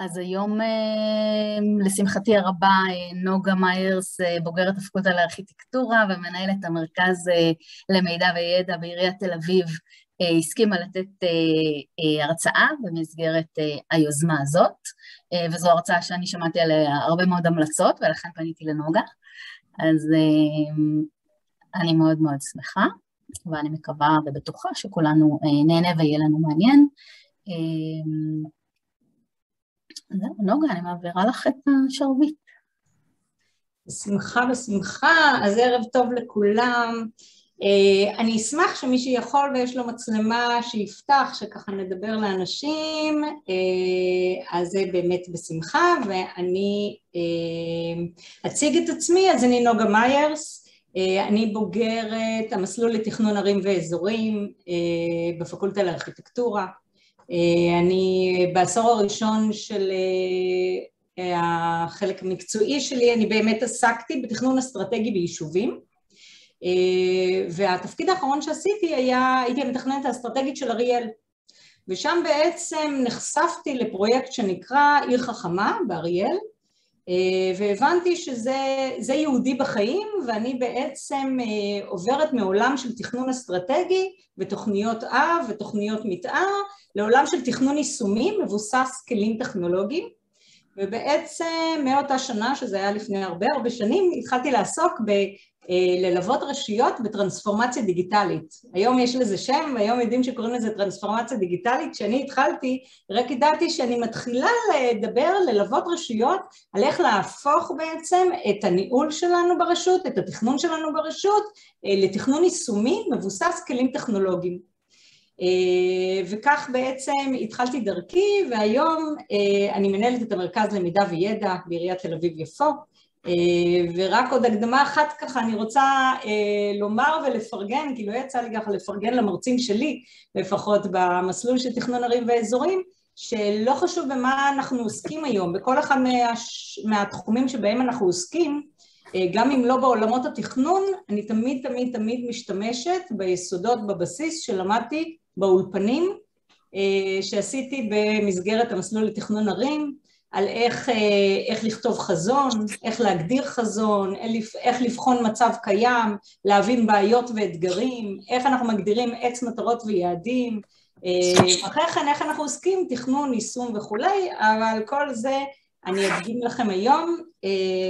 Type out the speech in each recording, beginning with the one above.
אז היום, אה, לשמחתי הרבה, נוגה מיירס, בוגרת הפקולטה לארכיטקטורה ומנהלת המרכז למידע וידע בעיריית תל אביב, הסכימה לתת הרצאה במסגרת היוזמה הזאת, וזו הרצאה שאני שמעתי עליה הרבה מאוד המלצות, ולכן פניתי לנוגה. אז אני מאוד מאוד שמחה, ואני מקווה ובטוחה שכולנו נהנה ויהיה לנו מעניין. זהו, נוגה, אני מעבירה לך את השרביט. בשמחה, בשמחה. אז ערב טוב לכולם. Uh, אני אשמח שמי שיכול ויש לו מצלמה שיפתח, שככה נדבר לאנשים, uh, אז זה באמת בשמחה, ואני uh, אציג את עצמי, אז אני נוגה מיירס, אני בוגרת המסלול לתכנון ערים ואזורים בפקולטה לארכיטקטורה, אה, אני בעשור הראשון של אה, החלק המקצועי שלי, אני באמת עסקתי בתכנון אסטרטגי ביישובים. אה, והתפקיד האחרון שעשיתי היה, הייתי המתכננת האסטרטגית של אריאל. ושם בעצם נחשפתי לפרויקט שנקרא עיר חכמה באריאל והבנתי שזה יהודי בחיים ואני בעצם עוברת מעולם של תכנון אסטרטגי ותוכניות אב ותוכניות מתאר לעולם של תכנון יישומי מבוסס כלים טכנולוגיים. ובעצם מאותה שנה, שזה היה לפני הרבה הרבה שנים, התחלתי לעסוק בללוות רשויות בטרנספורמציה דיגיטלית. היום יש לזה שם, היום יודעים שקוראים לזה טרנספורמציה דיגיטלית. כשאני התחלתי, רק ידעתי שאני מתחילה לדבר, ללוות רשויות, על איך להפוך בעצם את הניהול שלנו ברשות, את התכנון שלנו ברשות, לתכנון יישומי מבוסס כלים טכנולוגיים. אה, וכך בעצם התחלתי דרכי והיום אה, אני מנהלת את המרכז למידע וידע בעיריית תל אביב-יפו אה, ורק עוד הקדמה אחת ככה אני רוצה לומר ולפרגן, כי לא יצא לי ככה לפרגן למרצים שלי לפחות במסלול של תכנון ערים ואזורים שלא חשוב במה אנחנו עוסקים היום, בכל אחד. מהתחומים שבהם אנחנו עוסקים גם אם לא בעולמות התכנון, אני תמיד תמיד תמיד משתמשת ביסודות בבסיס שלמדתי באולפנים אה, שעשיתי במסגרת המסלול לתכנון ערים על איך, אה, איך לכתוב חזון, איך להגדיר חזון, איך לבחון מצב קיים, להבין בעיות ואתגרים, איך אנחנו מגדירים עץ מטרות ויעדים, אה, אחרי כן איך אנחנו עוסקים, תכנון, יישום וכולי, אבל כל זה אני אדגים לכם היום,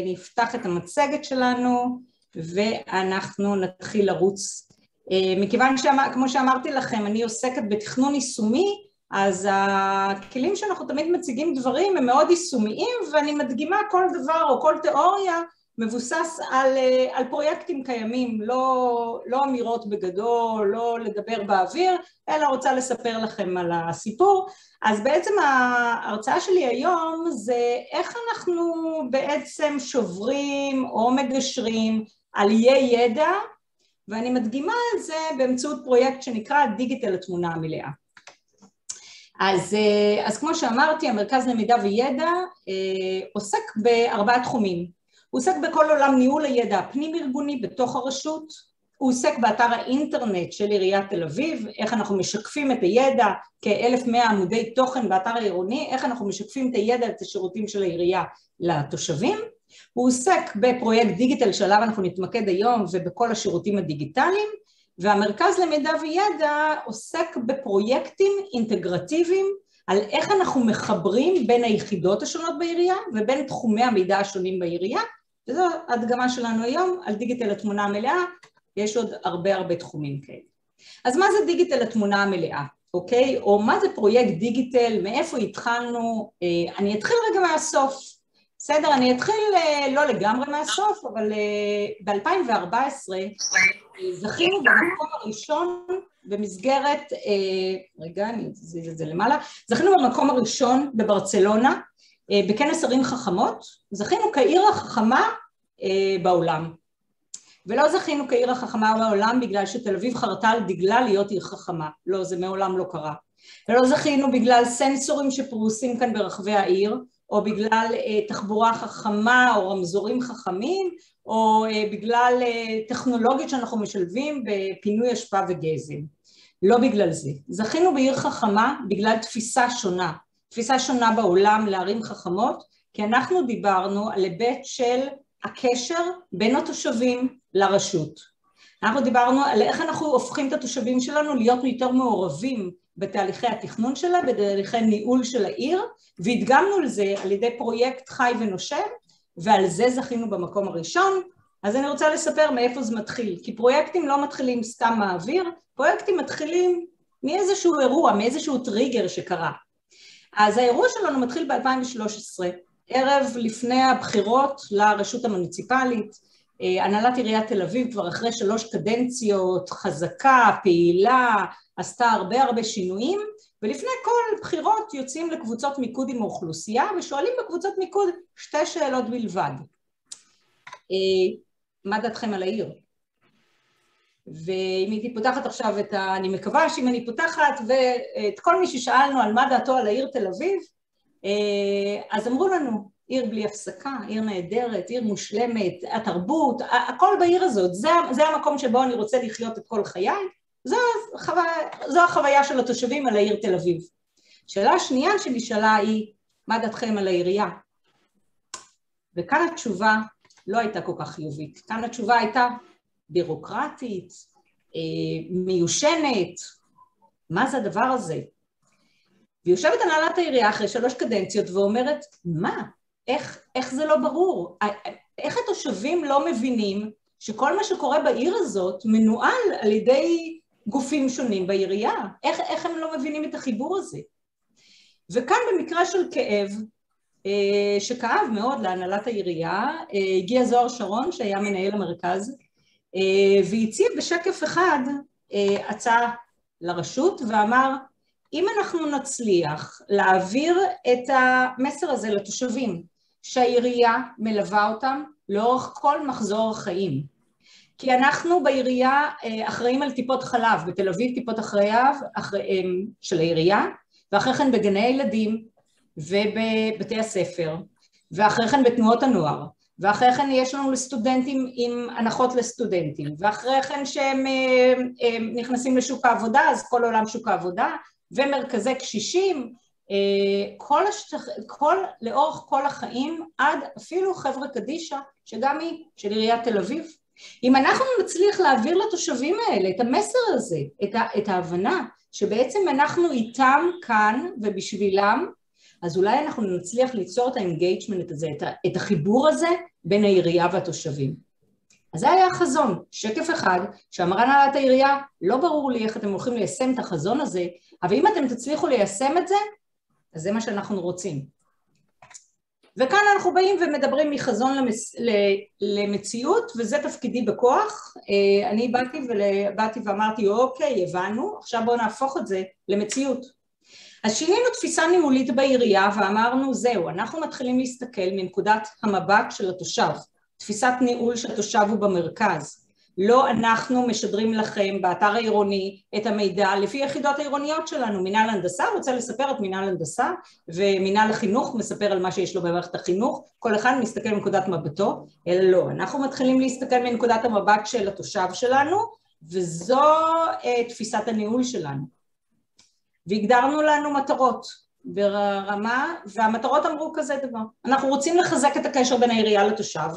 נפתח את המצגת שלנו ואנחנו נתחיל לרוץ. אה, מכיוון שכמו שאמרתי לכם אני עוסקת בתכנון יישומי אז הכלים שאנחנו תמיד מציגים דברים הם מאוד יישומיים ואני מדגימה כל דבר או כל תיאוריה מבוסס על, אה, על פרויקטים קיימים, לא, לא אמירות בגדול, לא לדבר באוויר, אלא רוצה לספר לכם על הסיפור. אז בעצם ההרצאה שלי היום זה איך אנחנו בעצם שוברים או מגשרים על איי ידע ואני מדגימה את זה באמצעות פרויקט שנקרא דיגיטל התמונה המלאה. אז, אה, אז כמו שאמרתי, המרכז למידע וידע אה, עוסק בארבעה תחומים. הוא עוסק בכל עולם ניהול הידע הפנים ארגוני בתוך הרשות, הוא עוסק באתר האינטרנט של עיריית תל אביב, איך אנחנו משקפים את הידע, כ-1100 עמודי תוכן באתר העירוני, איך אנחנו משקפים את הידע, את השירותים של העירייה לתושבים, הוא עוסק בפרויקט דיגיטל שעליו אנחנו נתמקד היום ובכל השירותים הדיגיטליים והמרכז למידע וידע עוסק בפרויקטים אינטגרטיביים על איך אנחנו מחברים בין היחידות השונות בעירייה ובין תחומי המידע השונים בעירייה וזו הדגמה שלנו היום על דיגיטל התמונה המלאה, יש עוד הרבה הרבה תחומים כאלה. אז מה זה דיגיטל התמונה המלאה, אוקיי? או מה זה פרויקט דיגיטל, מאיפה התחלנו? אה, אני אתחיל רגע מהסוף. בסדר, אני אתחיל אה, לא לגמרי מהסוף, אבל אה, ב-2014 זכינו במקום הראשון במסגרת, אה, רגע, אני אזיז את זה למעלה, זכינו במקום הראשון בברצלונה בכנס ערים חכמות, זכינו כעיר החכמה בעולם. ולא זכינו כעיר החכמה בעולם בגלל שתל אביב חרתה על דגלה להיות עיר חכמה, לא, זה מעולם לא קרה. ולא זכינו בגלל סנסורים שפרוסים כאן ברחבי העיר, או בגלל אה, תחבורה חכמה או רמזורים חכמים, או אה, בגלל אה, טכנולוגיות שאנחנו משלבים בפינוי אשפה וגזם. לא בגלל זה. זכינו בעיר חכמה בגלל תפיסה שונה תפיסה שונה בעולם לערים חכמות, כי אנחנו דיברנו על היבט של הקשר בין התושבים לרשות. אנחנו דיברנו על איך אנחנו הופכים את התושבים שלנו להיות יותר מעורבים בתהליכי התכנון שלה, בתהליכי ניהול של העיר, והדגמנו לזה על ידי פרויקט חי ונושם, ועל זה זכינו במקום הראשון. אז אני רוצה לספר מאיפה זה מתחיל, כי פרויקטים לא מתחילים סתם מהאוויר, פרויקטים מתחילים מאיזשהו אירוע, מאיזשהו טריגר שקרה. אז האירוע שלנו מתחיל ב-2013, ערב לפני הבחירות לרשות המוניציפלית, הנהלת עיריית תל אביב כבר אחרי שלוש קדנציות, חזקה, פעילה, עשתה הרבה הרבה שינויים, ולפני כל בחירות יוצאים לקבוצות מיקוד עם האוכלוסייה ושואלים בקבוצות מיקוד שתי שאלות בלבד. אה, מה דעתכם על העיר? ואם הייתי פותחת עכשיו את ה... אני מקווה שאם אני פותחת ואת כל מי ששאלנו על מה דעתו על העיר תל אביב, אה, אז אמרו לנו, עיר בלי הפסקה, עיר נהדרת, עיר מושלמת, התרבות, הכל בעיר הזאת, זה, זה המקום שבו אני רוצה לחיות את כל חיי, זו, החוויה, זו החוויה של התושבים על העיר תל אביב. שאלה שנייה שנשאלה היא, מה דעתכם על העירייה? וכאן התשובה לא הייתה כל כך חיובית, כאן התשובה הייתה בירוקרטית, אה, מיושנת, מה זה הדבר הזה? ויושבת הנהלת העירייה אחרי שלוש קדנציות ואומרת, מה? איך, איך זה לא ברור? איך התושבים לא מבינים שכל מה שקורה בעיר הזאת מנוהל על ידי גופים שונים בעירייה? איך, איך הם לא מבינים את החיבור הזה? וכאן במקרה של כאב, אה, שכאב מאוד להנהלת העירייה, אה, הגיע זוהר שרון שהיה מנהל המרכז אה, והציע בשקף אחד הצעה לרשות ואמר אם אנחנו נצליח להעביר את המסר הזה לתושבים שהעירייה מלווה אותם לאורך כל מחזור החיים. כי אנחנו בעירייה אחראים על טיפות חלב, בתל אביב טיפות החלב של העירייה ואחרי כן בגני הילדים ובבתי הספר, ואחרי כן בתנועות הנוער, ואחרי כן יש לנו לסטודנטים עם הנחות לסטודנטים, ואחרי כן שהם אה, אה, נכנסים לשוק העבודה, אז כל עולם שוק העבודה, ומרכזי קשישים, אה, כל השטח, כל, לאורך כל החיים, עד אפילו חברה קדישא, שגם היא של עיריית תל אביב. אם אנחנו נצליח להעביר לתושבים האלה את המסר הזה, את, ה, את ההבנה שבעצם אנחנו איתם כאן ובשבילם, אז אולי אנחנו נצליח ליצור את ה engagement הזה, את החיבור הזה בין העירייה והתושבים. אז זה היה החזון, שקף אחד, שאמרה הנהלת העירייה, לא ברור לי איך אתם הולכים ליישם את החזון הזה, אבל אם אתם תצליחו ליישם את זה, אז זה מה שאנחנו רוצים. וכאן אנחנו באים ומדברים מחזון למס... למציאות, וזה תפקידי בכוח. אה, אני באתי, ול... באתי ואמרתי, אוקיי, הבנו, עכשיו בואו נהפוך את זה למציאות. אז שינינו תפיסה ניהולית בעירייה ואמרנו זהו, אנחנו מתחילים להסתכל מנקודת המבט של התושב, תפיסת ניהול שהתושב הוא במרכז. לא אנחנו משדרים לכם באתר העירוני את המידע לפי היחידות העירוניות שלנו. מינהל הנדסה רוצה לספר את מינהל הנדסה ומינהל החינוך מספר על מה שיש לו במערכת החינוך, כל אחד מסתכל מנקודת מבטו, אלא לא, אנחנו מתחילים להסתכל מנקודת המבט של התושב שלנו וזו uh, תפיסת הניהול שלנו. והגדרנו לנו מטרות ברמה, והמטרות אמרו כזה דבר, אנחנו רוצים לחזק את הקשר בין העירייה לתושב,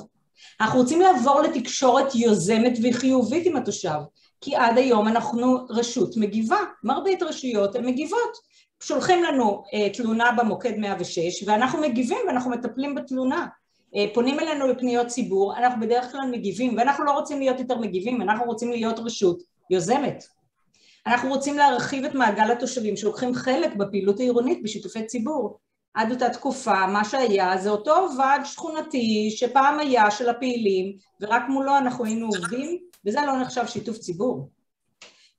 אנחנו רוצים לעבור לתקשורת יוזמת וחיובית עם התושב, כי עד היום אנחנו רשות מגיבה, מרבית רשויות הן מגיבות, שולחים לנו uh, תלונה במוקד 106 ואנחנו מגיבים ואנחנו מטפלים בתלונה, uh, פונים אלינו לפניות ציבור, אנחנו בדרך כלל מגיבים ואנחנו לא רוצים להיות יותר מגיבים, אנחנו רוצים להיות רשות יוזמת. אנחנו רוצים להרחיב את מעגל התושבים שלוקחים חלק בפעילות העירונית בשיתופי ציבור. עד אותה תקופה מה שהיה זה אותו ועד שכונתי שפעם היה של הפעילים ורק מולו אנחנו היינו עובדים וזה לא נחשב שיתוף ציבור.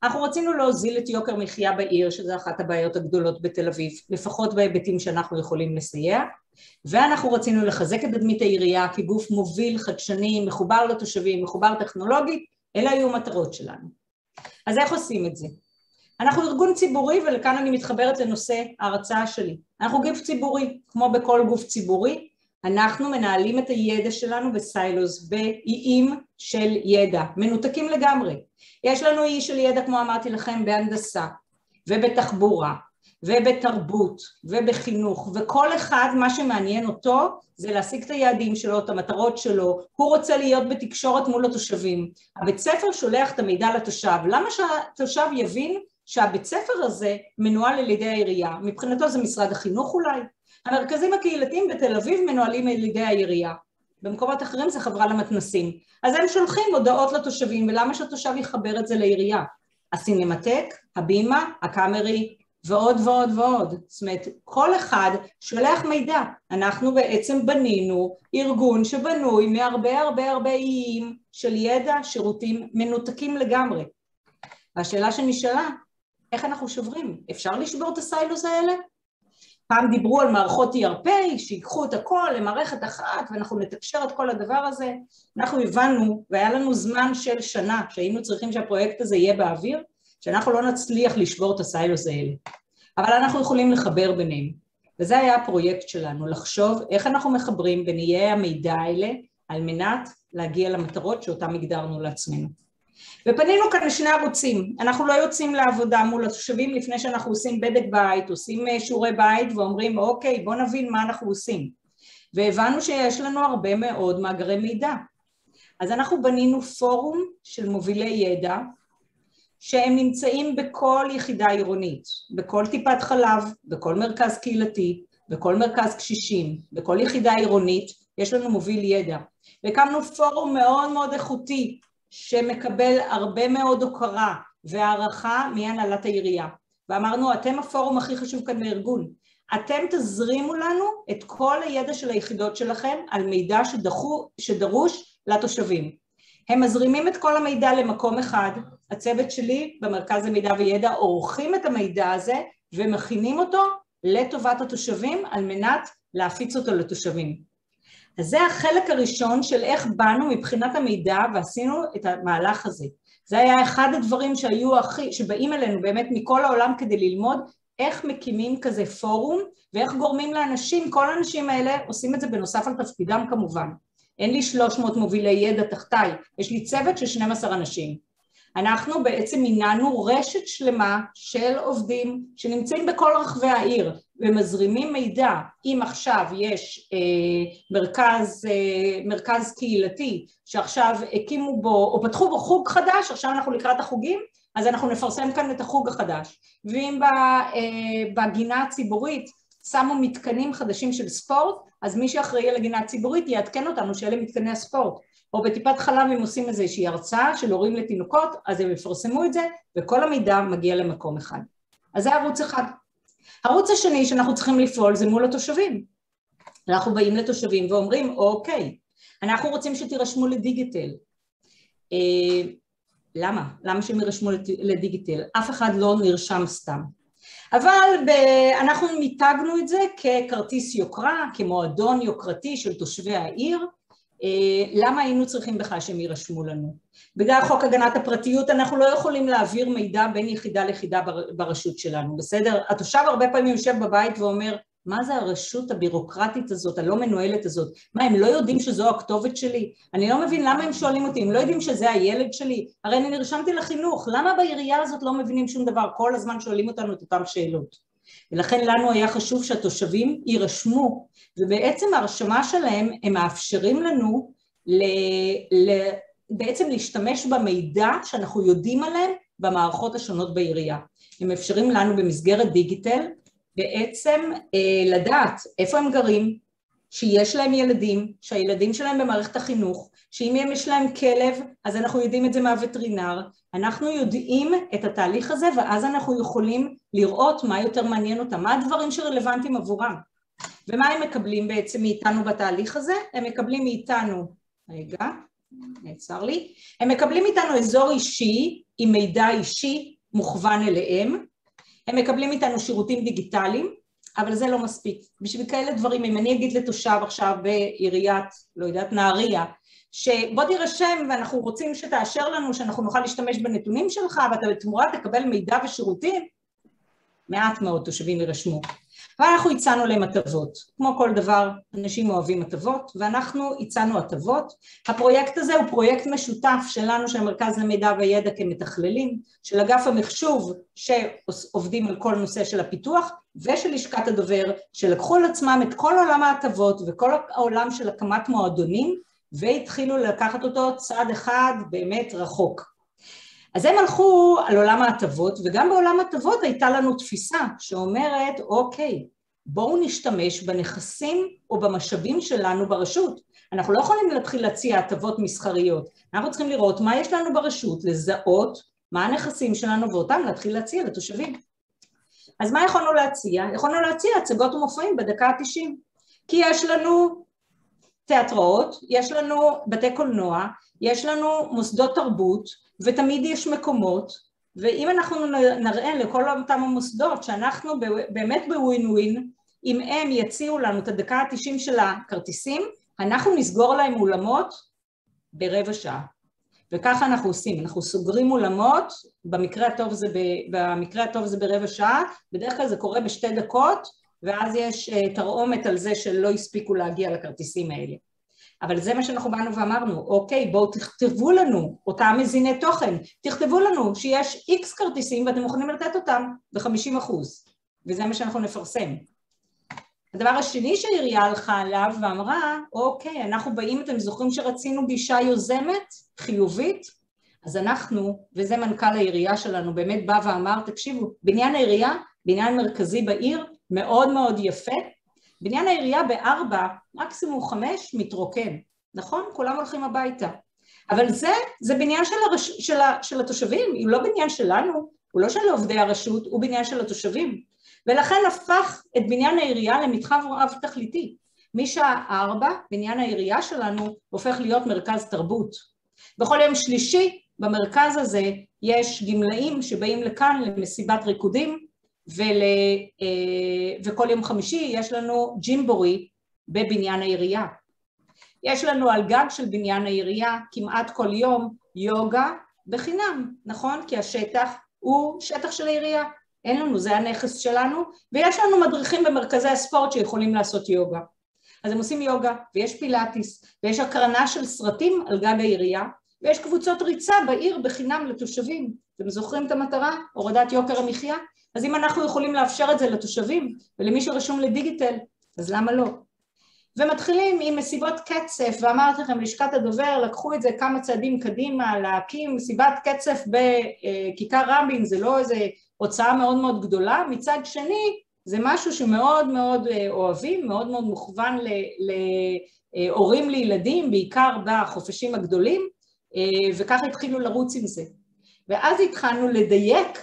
אנחנו רצינו להוזיל את יוקר מחיה בעיר שזה אחת הבעיות הגדולות בתל אביב לפחות בהיבטים שאנחנו יכולים לסייע ואנחנו רצינו לחזק את תדמית העירייה כגוף מוביל חדשני מחובר לתושבים מחובר טכנולוגית אלה היו המטרות שלנו אז איך עושים את זה? אנחנו ארגון ציבורי ולכאן אני מתחברת לנושא ההרצאה שלי. אנחנו גוף ציבורי, כמו בכל גוף ציבורי, אנחנו מנהלים את הידע שלנו בסיילוס, באיים של ידע, מנותקים לגמרי. יש לנו אי של ידע, כמו אמרתי לכם, בהנדסה ובתחבורה ובתרבות ובחינוך וכל אחד מה שמעניין אותו זה להשיג את היעדים שלו, את המטרות שלו, הוא רוצה להיות בתקשורת מול התושבים. הבית ספר שולח את המידע לתושב, למה שהתושב יבין שהבית ספר הזה מנוהל על ידי העירייה? מבחינתו זה משרד החינוך אולי? המרכזים הקהילתיים בתל אביב מנוהלים על ידי העירייה, במקומות אחרים זה חברה למתנסים. אז הם שולחים הודעות לתושבים, ולמה שהתושב יחבר את זה לעירייה? הסינמטק, הבימה, הקאמרי, ועוד ועוד ועוד. זאת אומרת, כל אחד שולח מידע. אנחנו בעצם בנינו ארגון שבנוי מהרבה הרבה הרבה איים של ידע, שירותים מנותקים לגמרי. והשאלה שנשאלה, איך אנחנו שוברים? אפשר לשבור את הסיילוס האלה? פעם דיברו על מערכות ERP, שיקחו את הכל למערכת אחת ואנחנו נתקשר את כל הדבר הזה. אנחנו הבנו, והיה לנו זמן של שנה שהיינו צריכים שהפרויקט הזה יהיה באוויר, שאנחנו לא נצליח לשבור את הסיילוס האלה. אבל אנחנו יכולים לחבר ביניהם. וזה היה הפרויקט שלנו, לחשוב איך אנחנו מחברים בין איי המידע האלה על מנת להגיע למטרות שאותן הגדרנו לעצמנו. ופנינו כאן לשני ערוצים, אנחנו לא יוצאים לעבודה מול התושבים לפני שאנחנו עושים בדק בית, עושים אה, שיעורי בית ואומרים אוקיי בוא נבין מה אנחנו עושים. והבנו שיש לנו הרבה מאוד מאגרי מידע. אז אנחנו בנינו פורום של מובילי ידע שהם נמצאים בכל יחידה עירונית, בכל טיפת חלב, בכל מרכז קהילתי, בכל מרכז קשישים, בכל יחידה עירונית, יש לנו מוביל ידע. והקמנו פורום מאוד מאוד איכותי שמקבל הרבה מאוד הוקרה והערכה מהנהלת העירייה. ואמרנו, אתם הפורום הכי חשוב כאן בארגון. אתם תזרימו לנו את כל הידע של היחידות שלכם על מידע שדחו, שדרוש לתושבים. הם מזרימים את כל המידע למקום אחד, הצוות שלי במרכז למידע וידע עורכים את המידע הזה ומכינים אותו לטובת התושבים על מנת להפיץ אותו לתושבים. אז זה החלק הראשון של איך באנו מבחינת המידע ועשינו את המהלך הזה. זה היה אחד הדברים שהיו הכי, שבאים אלינו באמת מכל העולם כדי ללמוד איך מקימים כזה פורום ואיך גורמים לאנשים, כל האנשים האלה עושים את זה בנוסף על תפקידם כמובן. אין לי 300 מובילי ידע תחתיי, יש לי צוות של 12 אנשים. אנחנו בעצם מיננו רשת שלמה של עובדים שנמצאים בכל רחבי העיר ומזרימים מידע. אם עכשיו יש אה, מרכז, אה, מרכז קהילתי שעכשיו הקימו בו או פתחו בו חוג חדש, עכשיו אנחנו לקראת החוגים, אז אנחנו נפרסם כאן את החוג החדש. ואם אה, בגינה הציבורית שמו מתקנים חדשים של ספורט, אז מי שאחראי על הגינה הציבורית יעדכן אותנו שאלה מתקני הספורט. או בטיפת חלב הם עושים איזושהי הרצאה של הורים לתינוקות, אז הם יפרסמו את זה, וכל המידע מגיע למקום אחד. אז זה ערוץ אחד. הערוץ השני שאנחנו צריכים לפעול זה מול התושבים. אנחנו באים לתושבים ואומרים, אוקיי, אנחנו רוצים שתירשמו לדיגיטל. אה, למה? למה שהם יירשמו לדיגיטל? אף אחד לא נרשם סתם. אבל ב... אנחנו מיתגנו את זה ככרטיס יוקרה, כמועדון יוקרתי של תושבי העיר, למה היינו צריכים בכלל שהם יירשמו לנו? בגלל חוק הגנת הפרטיות אנחנו לא יכולים להעביר מידע בין יחידה ליחידה ברשות שלנו, בסדר? התושב הרבה פעמים יושב בבית ואומר מה זה הרשות הבירוקרטית הזאת, הלא מנוהלת הזאת? מה, הם לא יודעים שזו הכתובת שלי? אני לא מבין למה הם שואלים אותי, הם לא יודעים שזה הילד שלי? הרי אני נרשמתי לחינוך, למה בעירייה הזאת לא מבינים שום דבר? כל הזמן שואלים אותנו את אותן שאלות. ולכן לנו היה חשוב שהתושבים יירשמו, ובעצם ההרשמה שלהם הם מאפשרים לנו ל, ל, בעצם להשתמש במידע שאנחנו יודעים עליהם במערכות השונות בעירייה. הם מאפשרים לנו במסגרת דיגיטל בעצם אה, לדעת איפה הם גרים, שיש להם ילדים, שהילדים שלהם במערכת החינוך, שאם יש להם כלב אז אנחנו יודעים את זה מהווטרינר, אנחנו יודעים את התהליך הזה ואז אנחנו יכולים לראות מה יותר מעניין אותם, מה הדברים שרלוונטיים עבורם. ומה הם מקבלים בעצם מאיתנו בתהליך הזה? הם מקבלים מאיתנו, רגע, נעצר לי, הם מקבלים מאיתנו אזור אישי עם מידע אישי מוכוון אליהם, הם מקבלים מאיתנו שירותים דיגיטליים, אבל זה לא מספיק. בשביל כאלה דברים, אם אני אגיד לתושב עכשיו בעיריית, לא יודעת, נהריה, שבוא תירשם ואנחנו רוצים שתאשר לנו שאנחנו נוכל להשתמש בנתונים שלך ואתה בתמורה תקבל מידע ושירותים, מעט מאוד תושבים יירשמו. אבל אנחנו הצענו להם הטבות, כמו כל דבר אנשים אוהבים הטבות ואנחנו הצענו הטבות, הפרויקט הזה הוא פרויקט משותף שלנו של המרכז למידע וידע כמתכללים, של אגף המחשוב שעובדים על כל נושא של הפיתוח ושל לשכת הדובר שלקחו על עצמם את כל עולם ההטבות וכל העולם של הקמת מועדונים והתחילו לקחת אותו צעד אחד באמת רחוק אז הם הלכו על עולם ההטבות, וגם בעולם ההטבות הייתה לנו תפיסה שאומרת, אוקיי, בואו נשתמש בנכסים או במשאבים שלנו ברשות. אנחנו לא יכולים להתחיל להציע הטבות מסחריות, אנחנו צריכים לראות מה יש לנו ברשות, לזהות מה הנכסים שלנו ואותם להתחיל להציע לתושבים. אז מה יכולנו להציע? יכולנו להציע הצגות ומופעים בדקה ה-90, כי יש לנו תיאטראות, יש לנו בתי קולנוע, יש לנו מוסדות תרבות, ותמיד יש מקומות, ואם אנחנו נראה לכל אותם המוסדות שאנחנו באמת בווין ווין, אם הם יציעו לנו את הדקה ה-90 של הכרטיסים, אנחנו נסגור להם אולמות ברבע שעה. וככה אנחנו עושים, אנחנו סוגרים אולמות, במקרה הטוב זה, ב, במקרה הטוב זה ברבע שעה, בדרך כלל זה קורה בשתי דקות, ואז יש אה, תרעומת על זה שלא הספיקו להגיע לכרטיסים האלה. אבל זה מה שאנחנו באנו ואמרנו, אוקיי, בואו תכתבו לנו אותם מזיני תוכן, תכתבו לנו שיש איקס כרטיסים ואתם מוכנים לתת אותם ב-50 אחוז, וזה מה שאנחנו נפרסם. הדבר השני שהעירייה הלכה עליו ואמרה, אוקיי, אנחנו באים, אתם זוכרים שרצינו גישה יוזמת, חיובית? אז אנחנו, וזה מנכ"ל העירייה שלנו, באמת בא ואמר, תקשיבו, בניין העירייה, בניין מרכזי בעיר, מאוד מאוד יפה, בניין העירייה בארבע, מקסימום חמש, מתרוקן, נכון? כולם הולכים הביתה. אבל זה, זה בניין של, הרש, של, ה, של התושבים, הוא לא בניין שלנו, הוא לא של עובדי הרשות, הוא בניין של התושבים. ולכן הפך את בניין העירייה למתחם רב תכליתי. משעה ארבע, בניין העירייה שלנו הופך להיות מרכז תרבות. בכל יום שלישי במרכז הזה יש גמלאים שבאים לכאן למסיבת ריקודים, ול, אה, וכל יום חמישי יש לנו ג'ימבורי בבניין העירייה. יש לנו על גג של בניין העירייה כמעט כל יום יוגה בחינם, נכון? כי השטח הוא שטח של העירייה, אין לנו, זה הנכס שלנו, ויש לנו מדריכים במרכזי הספורט שיכולים לעשות יוגה. אז הם עושים יוגה, ויש פילאטיס, ויש הקרנה של סרטים על גג העירייה, ויש קבוצות ריצה בעיר בחינם לתושבים. אתם זוכרים את המטרה? הורדת יוקר המחיה? אז אם אנחנו יכולים לאפשר את זה לתושבים ולמי שרשום לדיגיטל, אז למה לא? ומתחילים עם מסיבות קצף, ואמרתי לכם, לשכת הדובר לקחו את זה כמה צעדים קדימה, להקים מסיבת קצף בכיכר רבין, זה לא איזה הוצאה מאוד מאוד גדולה, מצד שני זה משהו שמאוד מאוד אוהבים, מאוד מאוד מוכוון להורים לילדים, בעיקר בחופשים הגדולים, וככה התחילו לרוץ עם זה. ואז התחלנו לדייק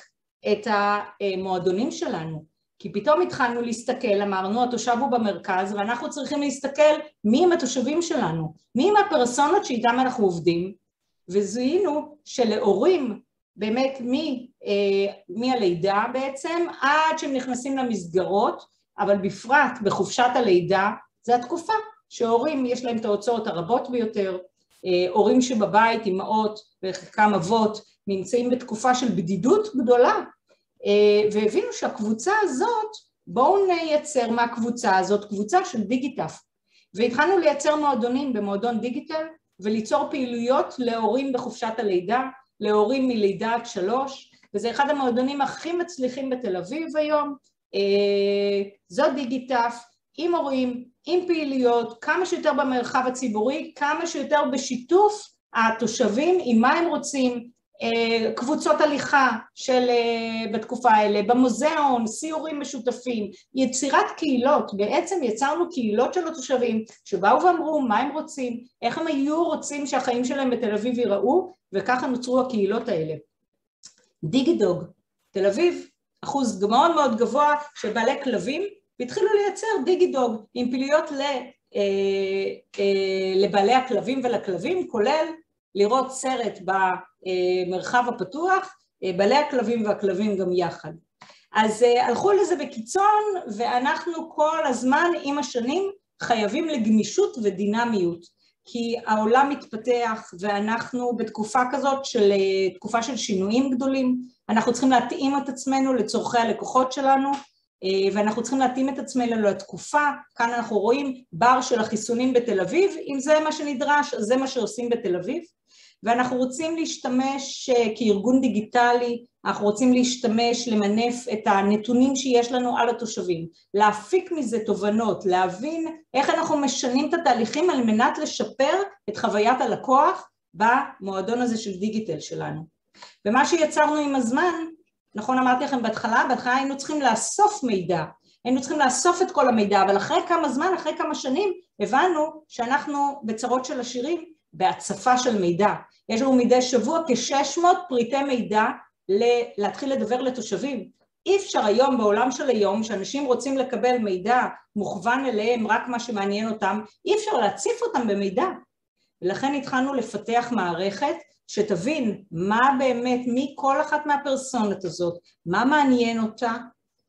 את המועדונים שלנו, כי פתאום התחלנו להסתכל, אמרנו התושב הוא במרכז ואנחנו צריכים להסתכל מי הם התושבים שלנו, מי הם הפרסונות שאיתם אנחנו עובדים, וזיהינו שלהורים באמת מהלידה בעצם עד שהם נכנסים למסגרות, אבל בפרט בחופשת הלידה, זה התקופה שהורים יש להם את ההוצאות הרבות ביותר, הורים שבבית, אמהות וחלקם אבות, נמצאים בתקופה של בדידות גדולה אה, והבינו שהקבוצה הזאת, בואו נייצר מהקבוצה הזאת קבוצה של דיגיטף. והתחלנו לייצר מועדונים במועדון דיגיטל וליצור פעילויות להורים בחופשת הלידה, להורים מלידה עד שלוש וזה אחד המועדונים הכי מצליחים בתל אביב היום, אה, זו דיגיטף עם הורים, עם פעילויות, כמה שיותר במרחב הציבורי, כמה שיותר בשיתוף התושבים עם מה הם רוצים, קבוצות הליכה של אה, בתקופה האלה, במוזיאון, סיורים משותפים, יצירת קהילות, בעצם יצרנו קהילות של התושבים שבאו ואמרו מה הם רוצים, איך הם היו רוצים שהחיים שלהם בתל אביב ייראו וככה נוצרו הקהילות האלה. דיגידוג, תל אביב, אחוז מאוד מאוד גבוה של בעלי כלבים והתחילו לייצר דיגידוג עם פעילויות אה, לבעלי הכלבים ולכלבים כולל לראות סרט במרחב הפתוח, אה, בעלי הכלבים והכלבים גם יחד. אז אה, הלכו לזה בקיצון ואנחנו כל הזמן עם השנים חייבים לגמישות ודינמיות כי העולם מתפתח ואנחנו בתקופה כזאת של אה, תקופה של שינויים גדולים. אנחנו צריכים להתאים את עצמנו לצורכי הלקוחות שלנו ואנחנו צריכים להתאים את עצמנו לתקופה, כאן אנחנו רואים בר של החיסונים בתל אביב, אם זה מה שנדרש, אז זה מה שעושים בתל אביב, ואנחנו רוצים להשתמש אה, כארגון דיגיטלי, אנחנו רוצים להשתמש, למנף את הנתונים שיש לנו על התושבים, להפיק מזה תובנות, להבין איך אנחנו משנים את התהליכים על מנת לשפר את חוויית הלקוח במועדון הזה של דיגיטל שלנו. ומה שיצרנו עם הזמן נכון אמרתי לכם בהתחלה? בהתחלה היינו צריכים לאסוף מידע, היינו צריכים לאסוף את כל המידע, אבל אחרי כמה זמן, אחרי כמה שנים, הבנו שאנחנו בצרות של עשירים בהצפה של מידע. יש לנו מדי שבוע כ-600 פריטי מידע להתחיל לדבר לתושבים. אי אפשר היום בעולם של היום שאנשים רוצים לקבל מידע מוכוון אליהם רק מה שמעניין אותם, אי אפשר להציף אותם במידע. ולכן התחלנו לפתח מערכת שתבין מה באמת, מי כל אחת מהפרסונות הזאת, מה מעניין אותה,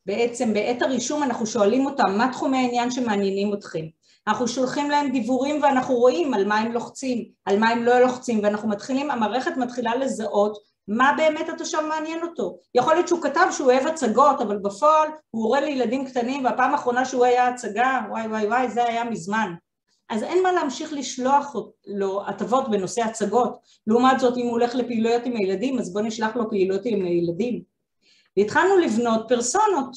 בעצם בעת הרישום אנחנו שואלים אותם מה תחומי העניין שמעניינים אתכם, אנחנו שולחים להם דיבורים ואנחנו רואים על מה הם לוחצים, על מה הם לא לוחצים ואנחנו מתחילים, המערכת מתחילה לזהות מה באמת התושב מעניין אותו. יכול להיות שהוא כתב שהוא אוהב הצגות, אבל בפועל הוא הורה לילדים קטנים והפעם האחרונה שהוא היה הצגה, וואי וואי וואי, זה היה מזמן. אז אין מה להמשיך לשלוח לו הטבות בנושא הצגות. לעומת זאת, אם הוא הולך לפעילויות עם הילדים, אז בואו נשלח לו פעילויות עם הילדים. והתחלנו לבנות פרסונות.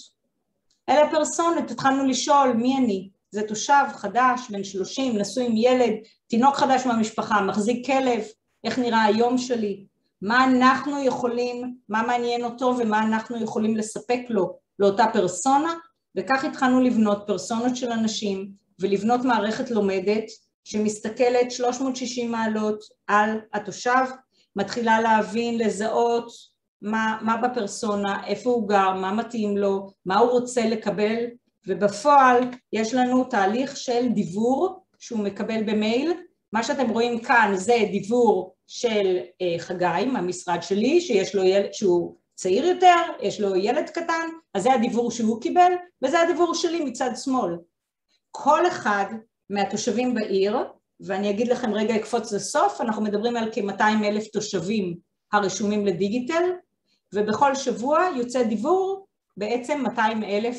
אלה פרסונות, התחלנו לשאול מי אני. זה תושב חדש, בן שלושים, נשוי עם ילד, תינוק חדש מהמשפחה, מחזיק כלב, איך נראה היום שלי, מה אנחנו יכולים, מה מעניין אותו ומה אנחנו יכולים לספק לו, לאותה פרסונה, וכך התחלנו לבנות פרסונות של אנשים ולבנות מערכת לומדת שמסתכלת 360 מעלות על התושב, מתחילה להבין, לזהות מה, מה בפרסונה, איפה הוא גר, מה מתאים לו, מה הוא רוצה לקבל, ובפועל יש לנו תהליך של דיבור שהוא מקבל במייל, מה שאתם רואים כאן זה דיבור של אה, חגי מהמשרד שלי, שיש לו ילד, שהוא צעיר יותר, יש לו ילד קטן, אז זה הדיבור שהוא קיבל, וזה הדיבור שלי מצד שמאל. כל אחד מהתושבים בעיר, ואני אגיד לכם רגע אקפוץ לסוף, אנחנו מדברים על כ-200 אלף תושבים הרשומים לדיגיטל, ובכל שבוע יוצא דיבור, בעצם 200 אלף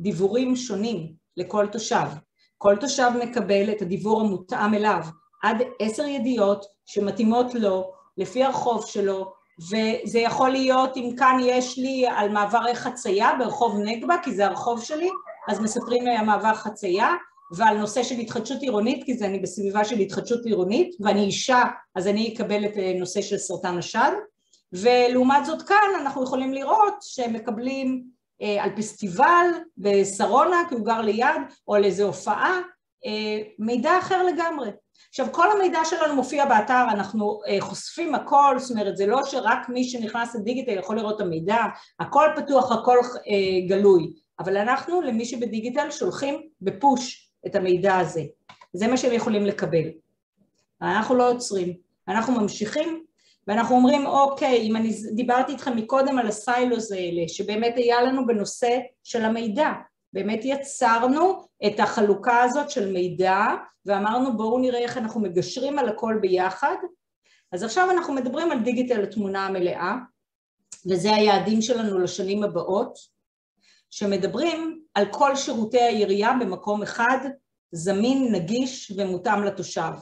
דיבורים שונים לכל תושב. כל תושב מקבל את הדיבור המותאם אליו, עד עשר ידיעות שמתאימות לו, לפי הרחוב שלו, וזה יכול להיות אם כאן יש לי על מעברי חצייה ברחוב נגבה, כי זה הרחוב שלי, אז מספרים לי על מעבר חצייה, ועל נושא של התחדשות עירונית, כי זה אני בסביבה של התחדשות עירונית, ואני אישה, אז אני אקבל את אה, נושא של סרטן השד, ולעומת זאת כאן אנחנו יכולים לראות שהם מקבלים אה, על פסטיבל בשרונה, כי הוא גר ליד, או על איזו הופעה, אה, מידע אחר לגמרי. עכשיו כל המידע שלנו מופיע באתר, אנחנו אה, חושפים הכל, זאת אומרת זה לא שרק מי שנכנס לדיגיטל יכול לראות את המידע, הכל פתוח, הכל אה, גלוי, אבל אנחנו למי שבדיגיטל שולחים בפוש את המידע הזה, זה מה שהם יכולים לקבל. אנחנו לא עוצרים, אנחנו ממשיכים ואנחנו אומרים אוקיי, אם אני דיברתי איתכם מקודם על הסיילוז האלה שבאמת היה לנו בנושא של המידע, באמת יצרנו את החלוקה הזאת של מידע ואמרנו בואו נראה איך אנחנו מגשרים על הכל ביחד אז עכשיו אנחנו מדברים על דיגיטל התמונה המלאה וזה היעדים שלנו לשנים הבאות שמדברים על כל שירותי העירייה במקום אחד זמין, נגיש ומותאם לתושב.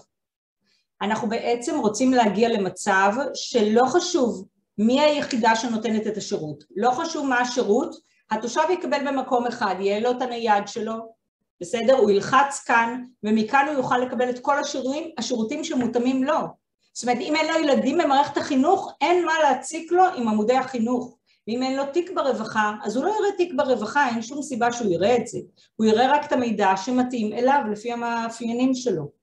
אנחנו בעצם רוצים להגיע למצב שלא חשוב מי היחידה שנותנת את השירות, לא חשוב מה השירות, התושב יקבל במקום אחד, יהיה לו את הנייד שלו, בסדר? הוא ילחץ כאן, ומכאן הוא יוכל לקבל את כל השירותים, השירותים שמותאמים לו. זאת אומרת, אם אין לו ילדים במערכת החינוך, אין מה להציק לו עם עמודי החינוך. ואם אין לו תיק ברווחה, אז הוא לא יראה תיק ברווחה, אין שום סיבה שהוא יראה את זה. הוא יראה רק את המידע שמתאים אליו לפי המאפיינים שלו.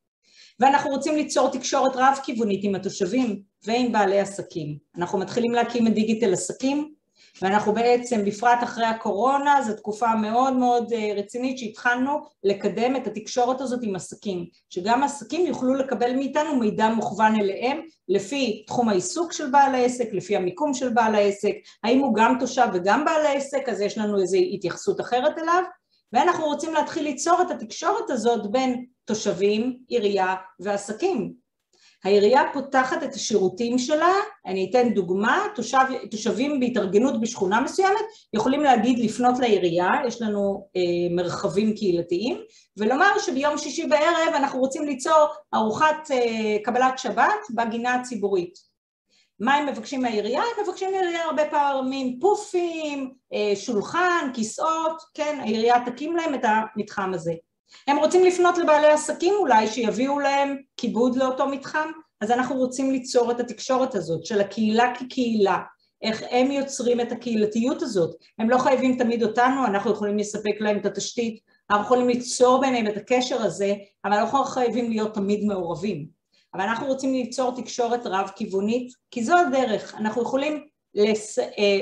ואנחנו רוצים ליצור תקשורת רב-כיוונית עם התושבים ועם בעלי עסקים. אנחנו מתחילים להקים את דיגיטל עסקים, ואנחנו בעצם, בפרט אחרי הקורונה, זו תקופה מאוד מאוד אה, רצינית שהתחלנו לקדם את התקשורת הזאת עם עסקים, שגם עסקים יוכלו לקבל מאיתנו מידע מוכוון אליהם לפי תחום העיסוק של בעל העסק, לפי המיקום של בעל העסק, האם הוא גם תושב וגם בעל העסק, אז יש לנו איזו התייחסות אחרת אליו, ואנחנו רוצים להתחיל ליצור את התקשורת הזאת בין תושבים, עירייה ועסקים. העירייה פותחת את השירותים שלה, אני אתן דוגמה, תושב, תושבים בהתארגנות בשכונה מסוימת יכולים להגיד לפנות לעירייה, יש לנו אה, מרחבים קהילתיים, ולומר שביום שישי בערב אנחנו רוצים ליצור ארוחת אה, קבלת שבת בגינה הציבורית. מה הם מבקשים מהעירייה? הם מבקשים מהעירייה הרבה פעמים פופים, אה, שולחן, כיסאות, כן, העירייה תקים להם את המתחם הזה. הם רוצים לפנות לבעלי עסקים אולי שיביאו להם כיבוד לאותו מתחם, אז אנחנו רוצים ליצור את התקשורת הזאת של הקהילה כקהילה, איך הם יוצרים את הקהילתיות הזאת, הם לא חייבים תמיד אותנו, אנחנו יכולים לספק להם את התשתית, אנחנו יכולים ליצור ביניהם את הקשר הזה, אבל אנחנו לא חייבים להיות תמיד מעורבים. אבל אנחנו רוצים ליצור תקשורת רב-כיוונית, כי זו הדרך, אנחנו יכולים לס... אה,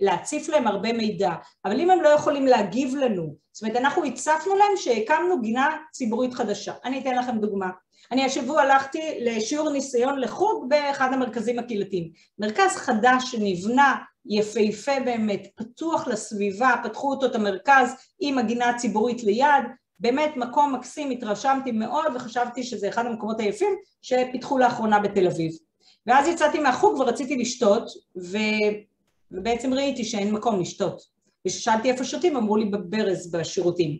להציף להם הרבה מידע, אבל אם הם לא יכולים להגיב לנו, זאת אומרת אנחנו הצפנו להם שהקמנו גינה ציבורית חדשה, אני אתן לכם דוגמה, אני השבוע הלכתי לשיעור ניסיון לחוג באחד המרכזים הקהילתיים, מרכז חדש שנבנה יפהפה באמת, פתוח לסביבה, פתחו אותו את המרכז עם הגינה הציבורית ליד, באמת מקום מקסים, התרשמתי מאוד וחשבתי שזה אחד המקומות היפים שפיתחו לאחרונה בתל אביב. ואז יצאתי מהחוג ורציתי לשתות, ו... ובעצם ראיתי שאין מקום לשתות. וכששאלתי איפה שותים, אמרו לי בברז בשירותים.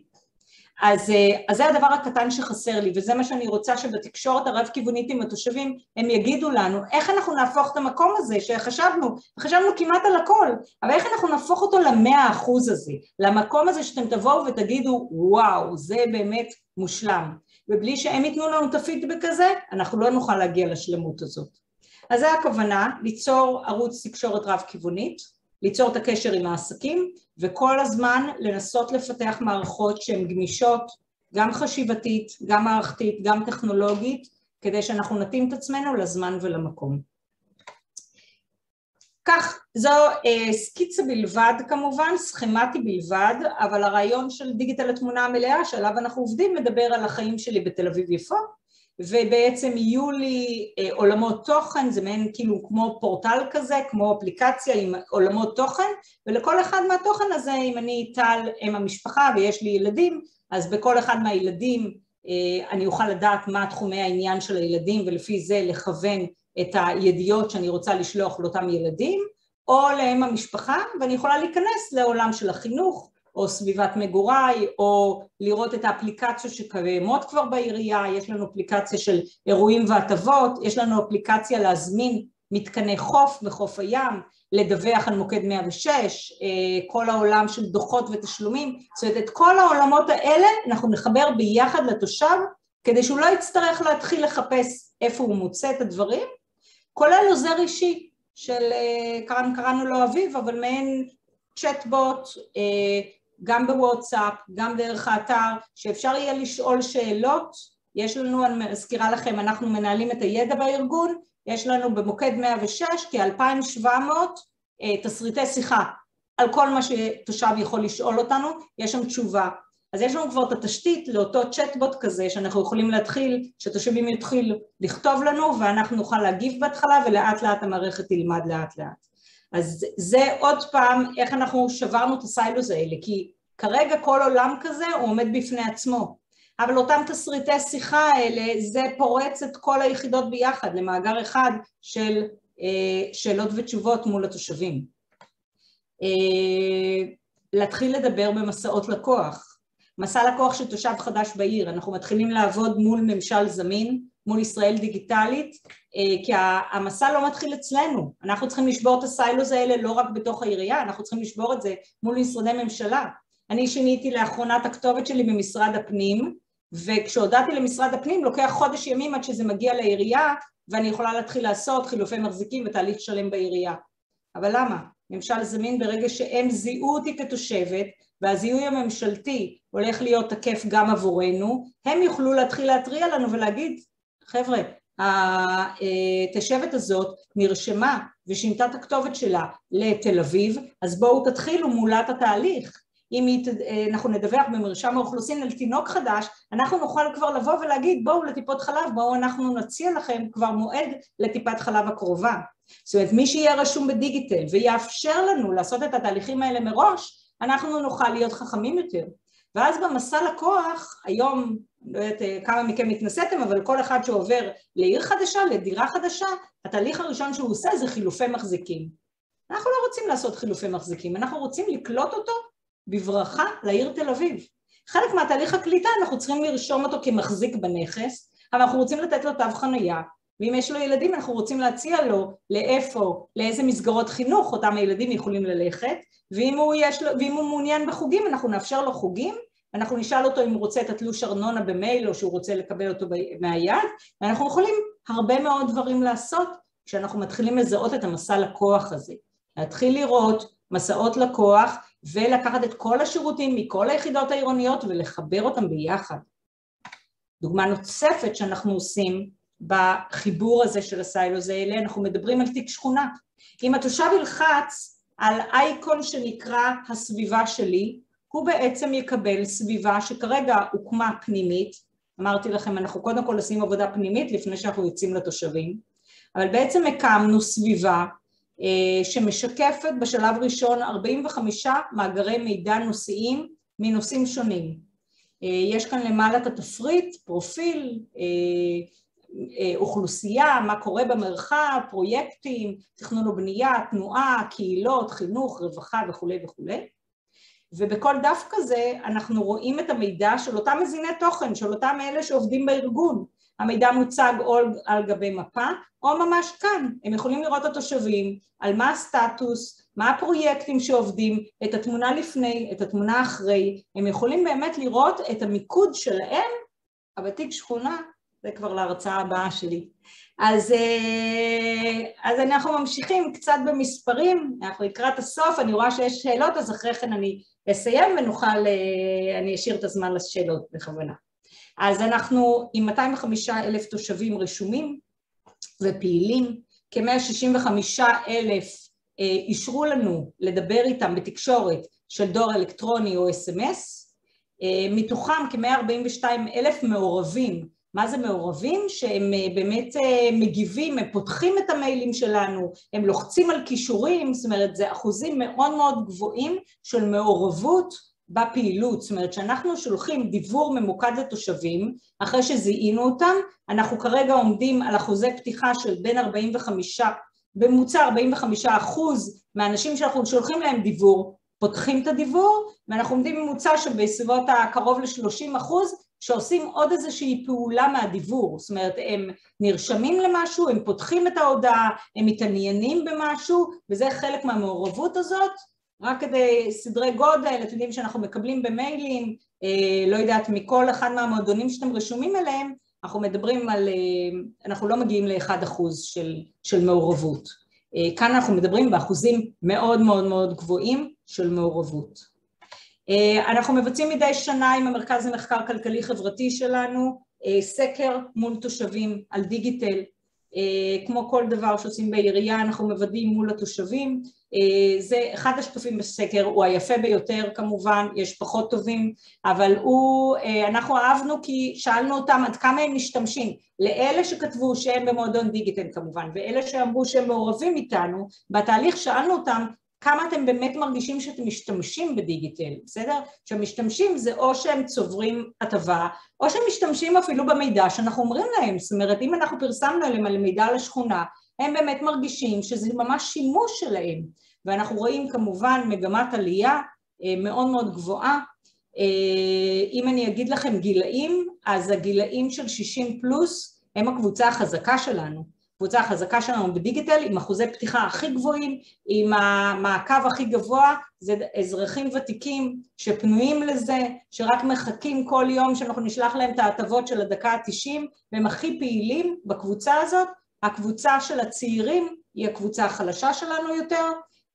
אז, אה, אז זה הדבר הקטן שחסר לי, וזה מה שאני רוצה שבתקשורת הרב-כיוונית עם התושבים הם יגידו לנו, איך אנחנו נהפוך את המקום הזה שחשבנו, חשבנו כמעט על הכל, אבל איך אנחנו נהפוך אותו למאה אחוז הזה, למקום הזה שאתם תבואו ותגידו, וואו, זה באמת מושלם. ובלי שהם ייתנו לנו את הפידבק הזה, אנחנו לא נוכל להגיע לשלמות הזאת. אז זה הכוונה, ליצור ערוץ תקשורת רב-כיוונית, ליצור את הקשר עם העסקים וכל הזמן לנסות לפתח מערכות שהן גמישות, גם חשיבתית, גם מערכתית, גם טכנולוגית, כדי שאנחנו נתאים את עצמנו לזמן ולמקום. כך, זו אה, סקיצה בלבד כמובן, סכמטי בלבד, אבל הרעיון של דיגיטל התמונה המלאה שעליו אנחנו עובדים מדבר על החיים שלי בתל אביב יפו ובעצם יהיו לי אה, עולמות תוכן, זה מעין כאילו כמו פורטל כזה, כמו אפליקציה עם עולמות תוכן, ולכל אחד מהתוכן הזה, אם אני טל אם המשפחה ויש לי ילדים, אז בכל אחד מהילדים אה, אני אוכל לדעת מה תחומי העניין של הילדים ולפי זה לכוון את הידיעות שאני רוצה לשלוח לאותם ילדים, או לאם המשפחה, ואני יכולה להיכנס לעולם של החינוך, או סביבת מגוריי, או לראות את האפליקציות שקיימות כבר בעירייה, יש לנו אפליקציה של אירועים והטבות, יש לנו אפליקציה להזמין מתקני חוף בחוף הים, לדווח על מוקד 106, אה, כל העולם של דוחות ותשלומים, זאת אומרת את כל העולמות האלה אנחנו נחבר ביחד לתושב כדי שהוא לא יצטרך להתחיל לחפש איפה הוא מוצא את הדברים, כולל עוזר אישי של, אה, קראנו, קראנו לו אביב, אבל מעין צ'טבוט, גם בוואטסאפ, גם דרך האתר, שאפשר יהיה לשאול שאלות, יש לנו, אני מזכירה לכם, אנחנו מנהלים את הידע בארגון, יש לנו במוקד 106 כ-2700 אה, תסריטי שיחה על כל מה שתושב יכול לשאול אותנו, יש שם תשובה. אז יש לנו כבר את התשתית לאותו צ'טבוט כזה שאנחנו יכולים להתחיל, שתושבים יתחילו לכתוב לנו ואנחנו נוכל להגיב בהתחלה ולאט לאט המערכת תלמד לאט לאט. אז זה עוד פעם איך אנחנו שברנו את הסיילוס האלה, כי כרגע כל עולם כזה הוא עומד בפני עצמו, אבל אותם תסריטי שיחה האלה זה פורץ את כל היחידות ביחד למאגר אחד של אה, שאלות ותשובות מול התושבים. אה, להתחיל לדבר במסעות לקוח, מסע לקוח של תושב חדש בעיר, אנחנו מתחילים לעבוד מול ממשל זמין, מול ישראל דיגיטלית, אה, כי המסע לא מתחיל אצלנו, אנחנו צריכים לשבור את הסיילוז האלה לא רק בתוך העירייה, אנחנו צריכים לשבור את זה מול משרדי ממשלה. אני שיניתי לאחרונה את הכתובת שלי במשרד הפנים, וכשהודעתי למשרד הפנים לוקח חודש ימים עד שזה מגיע לעירייה ואני יכולה להתחיל לעשות חילופי מחזיקים ותהליך שלם בעירייה. אבל למה? ממשל זמין ברגע שהם זיהו אותי כתושבת והזיהוי הממשלתי הולך להיות תקף גם עבורנו, הם יוכלו להתחיל להתריע לנו ולהגיד חבר'ה, התושבת הזאת נרשמה ושינתה את הכתובת שלה לתל אביב, אז בואו תתחילו מולה את התהליך. אם אנחנו נדווח במרשם האוכלוסין על תינוק חדש, אנחנו נוכל כבר לבוא ולהגיד בואו לטיפות חלב, בואו אנחנו נציע לכם כבר מועד לטיפת חלב הקרובה. זאת אומרת מי שיהיה רשום בדיגיטל ויאפשר לנו לעשות את התהליכים האלה מראש, אנחנו נוכל להיות חכמים יותר. ואז במסע לקוח, היום לא יודעת כמה מכם התנסיתם, אבל כל אחד שעובר לעיר חדשה, לדירה חדשה, התהליך הראשון שהוא עושה זה חילופי מחזיקים. אנחנו לא רוצים לעשות חילופי מחזיקים, אנחנו רוצים לקלוט אותו בברכה לעיר תל אביב. חלק מהתהליך הקליטה אנחנו צריכים לרשום אותו כמחזיק בנכס, אבל אנחנו רוצים לתת לו תו חנייה, ואם יש לו ילדים אנחנו רוצים להציע לו לאיפה, לאיזה מסגרות חינוך אותם הילדים יכולים ללכת, ואם הוא, לו, ואם הוא מעוניין בחוגים אנחנו נאפשר לו חוגים, אנחנו נשאל אותו אם הוא רוצה את התלוש ארנונה במייל או שהוא רוצה לקבל אותו מהיד, ואנחנו יכולים הרבה מאוד דברים לעשות כשאנחנו מתחילים לזהות את המסע לקוח הזה. להתחיל לראות מסעות לקוח ולקחת את כל השירותים מכל היחידות העירוניות ולחבר אותם ביחד. דוגמה נוספת שאנחנו עושים בחיבור הזה של הסיילוז האלה, אנחנו מדברים על תיק שכונה. אם התושב ילחץ על אייקון שנקרא הסביבה שלי, הוא בעצם יקבל סביבה שכרגע הוקמה פנימית, אמרתי לכם אנחנו קודם כל עושים עבודה פנימית לפני שאנחנו יוצאים לתושבים, אבל בעצם הקמנו סביבה אה, שמשקפת בשלב ראשון 45 מאגרי מידע נושאיים מנושאים שונים. אה, יש כאן למעלה את התפריט, פרופיל, אה, אוכלוסייה, מה קורה במרחב, פרויקטים, תכנון ובנייה, תנועה, קהילות, חינוך, רווחה וכולי וכולי. ובכל דף כזה אנחנו רואים את המידע של אותם מזיני תוכן, של אותם אלה שעובדים בארגון. המידע מוצג או על גבי מפה או ממש כאן, הם יכולים לראות את התושבים, על מה הסטטוס, מה הפרויקטים שעובדים, את התמונה לפני, את התמונה אחרי, הם יכולים באמת לראות את המיקוד שלהם, הוותיק שכונה, זה כבר להרצאה הבאה שלי. אז, אה, אז אנחנו ממשיכים קצת במספרים, אנחנו לקראת הסוף, אני רואה שיש שאלות, אז אחרי כן אני אסיים ונוכל, אה, אני אשאיר את הזמן לשאלות בכוונה. אז אנחנו עם 205 אלף תושבים רשומים ופעילים, כ-165 אלף אה, אישרו לנו לדבר איתם בתקשורת של דואר אלקטרוני או אס.אם.אס, אה, מתוכם כ-142 אלף מעורבים מה זה מעורבים? שהם אה, באמת מגיבים, הם פותחים את המיילים שלנו, הם לוחצים על כישורים, זאת אומרת זה אחוזים מאוד מאוד גבוהים של מעורבות בפעילות, זאת אומרת שאנחנו שולחים דיוור ממוקד לתושבים אחרי שזיהינו אותם, אנחנו כרגע עומדים על אחוזי פתיחה של בין 45, בממוצע 45 אחוז מהאנשים שאנחנו שולחים להם דיוור פותחים את הדיוור ואנחנו עומדים בממוצע שבסביבות הקרוב ל-30 אחוז שעושים עוד איזושהי פעולה מהדיוור, זאת אומרת הם נרשמים למשהו, הם פותחים את ההודעה, הם מתעניינים במשהו וזה חלק מהמעורבות הזאת רק כדי סדרי גודל, אתם יודעים שאנחנו מקבלים במיילים, אה, לא יודעת, מכל אחד מהמועדונים שאתם רשומים אליהם, אנחנו מדברים על, אה, אנחנו לא מגיעים לאחד אחוז של, של מעורבות. אה, כאן אנחנו מדברים באחוזים מאוד מאוד מאוד גבוהים של מעורבות. אנחנו מבצעים מדי שנה עם המרכז למחקר כלכלי חברתי שלנו סקר מול תושבים על דיגיטל, כמו כל דבר שעושים בעירייה אנחנו מוודאים מול התושבים. אה, זה אחד השותפים בסקר, הוא היפה ביותר כמובן, יש פחות טובים, אבל הוא, אה, אנחנו אהבנו כי שאלנו אותם עד כמה הם משתמשים, לאלה שכתבו שהם במועדון דיגיטל כמובן, ואלה שאמרו שהם מעורבים איתנו, בתהליך שאלנו אותם כמה אתם באמת מרגישים שאתם משתמשים בדיגיטל, בסדר? כשמשתמשים זה או שהם צוברים הטבה, או שהם משתמשים אפילו במידע שאנחנו אומרים להם, זאת אומרת אם אנחנו פרסמנו עליהם על מידע על השכונה הם באמת מרגישים שזה ממש שימוש שלהם. ואנחנו רואים כמובן מגמת עלייה אה, מאוד מאוד גבוהה. אה, אם אני אגיד לכם גילאים אז הגילאים של 60 פלוס הם הקבוצה החזקה שלנו הקבוצה החזקה שלנו בדיגיטל עם אחוזי פתיחה הכי גבוהים, עם המעקב הכי גבוה, זה אזרחים ותיקים שפנויים לזה, שרק מחכים כל יום שאנחנו נשלח להם את ההטבות של הדקה ה-90 והם הכי פעילים בקבוצה הזאת הקבוצה של הצעירים היא הקבוצה החלשה שלנו יותר,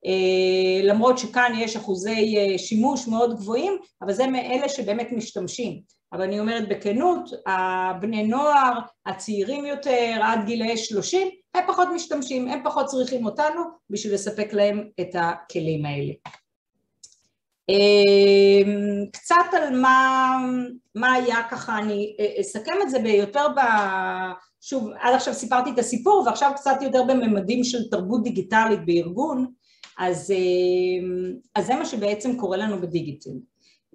אה, למרות שכאן יש אחוזי אה, שימוש מאוד גבוהים, אבל זה מאלה שבאמת משתמשים. אבל אני אומרת בכנות, הבני נוער, הצעירים יותר, עד גילאי 30, הם פחות משתמשים, הם פחות צריכים אותנו בשביל לספק להם את הכלים האלה. אה, קצת על מה, מה היה ככה, אני אסכם את זה ביותר ב... שוב, עד עכשיו סיפרתי את הסיפור ועכשיו קצת יותר בממדים של תרבות דיגיטלית בארגון, אז, אה, אז זה מה שבעצם קורה לנו בדיגיטל.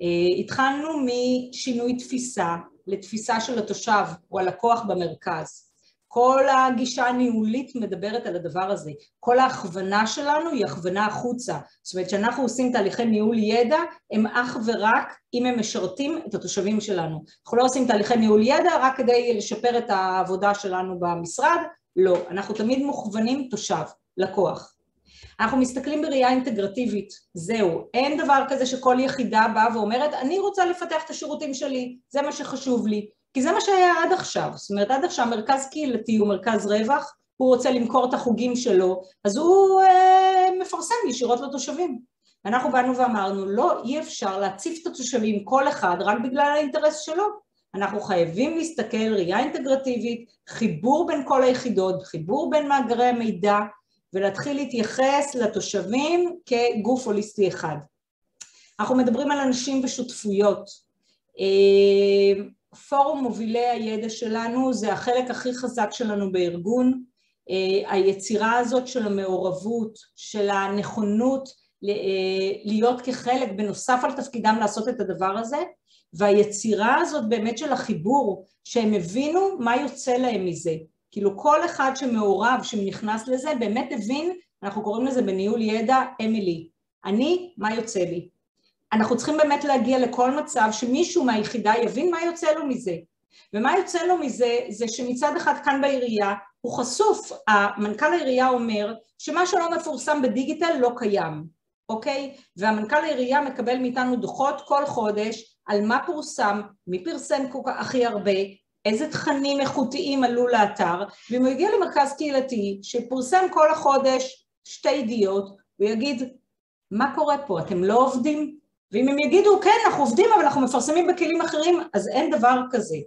אה, התחלנו משינוי תפיסה לתפיסה של התושב או הלקוח במרכז. כל הגישה הניהולית מדברת על הדבר הזה. כל ההכוונה שלנו היא הכוונה החוצה. זאת אומרת, כשאנחנו עושים תהליכי ניהול ידע, הם אך ורק אם הם משרתים את התושבים שלנו. אנחנו לא עושים תהליכי ניהול ידע רק כדי לשפר את העבודה שלנו במשרד, לא. אנחנו תמיד מוכוונים תושב, לקוח. אנחנו מסתכלים בראייה אינטגרטיבית, זהו. אין דבר כזה שכל יחידה באה ואומרת, אני רוצה לפתח את השירותים שלי, זה מה שחשוב לי. כי זה מה שהיה עד עכשיו, זאת אומרת עד עכשיו מרכז קהילתי הוא מרכז רווח, הוא רוצה למכור את החוגים שלו, אז הוא אה, מפרסם ישירות לתושבים. אנחנו באנו ואמרנו, לא, אי אפשר להציף את התושבים כל אחד רק בגלל האינטרס שלו. אנחנו חייבים להסתכל ראייה אינטגרטיבית, חיבור בין כל היחידות, חיבור בין מאגרי המידע, ולהתחיל להתייחס לתושבים כגוף הוליסטי אחד. אנחנו מדברים על אנשים ושותפויות. אה, פורום מובילי הידע שלנו זה החלק הכי חזק שלנו בארגון, אה, היצירה הזאת של המעורבות, של הנכונות אה, להיות כחלק בנוסף על תפקידם לעשות את הדבר הזה והיצירה הזאת באמת של החיבור, שהם הבינו מה יוצא להם מזה. כאילו כל אחד שמעורב, שנכנס לזה, באמת הבין, אנחנו קוראים לזה בניהול ידע, אמילי. אני, מה יוצא לי? אנחנו צריכים באמת להגיע לכל מצב שמישהו מהיחידה יבין מה יוצא לו מזה. ומה יוצא לו מזה זה שמצד אחד כאן בעירייה הוא חשוף, המנכ"ל העירייה אומר שמה שלא מפורסם בדיגיטל לא קיים, אוקיי? והמנכ"ל העירייה מקבל מאיתנו דוחות כל חודש על מה פורסם, מי פרסם הכי הרבה, איזה תכנים איכותיים עלו לאתר, ואם הוא יגיע למרכז קהילתי שפורסם כל החודש שתי ידיעות, הוא יגיד, מה קורה פה, אתם לא עובדים? ואם הם יגידו, כן, אנחנו עובדים, אבל אנחנו מפרסמים בכלים אחרים, אז אין דבר כזה.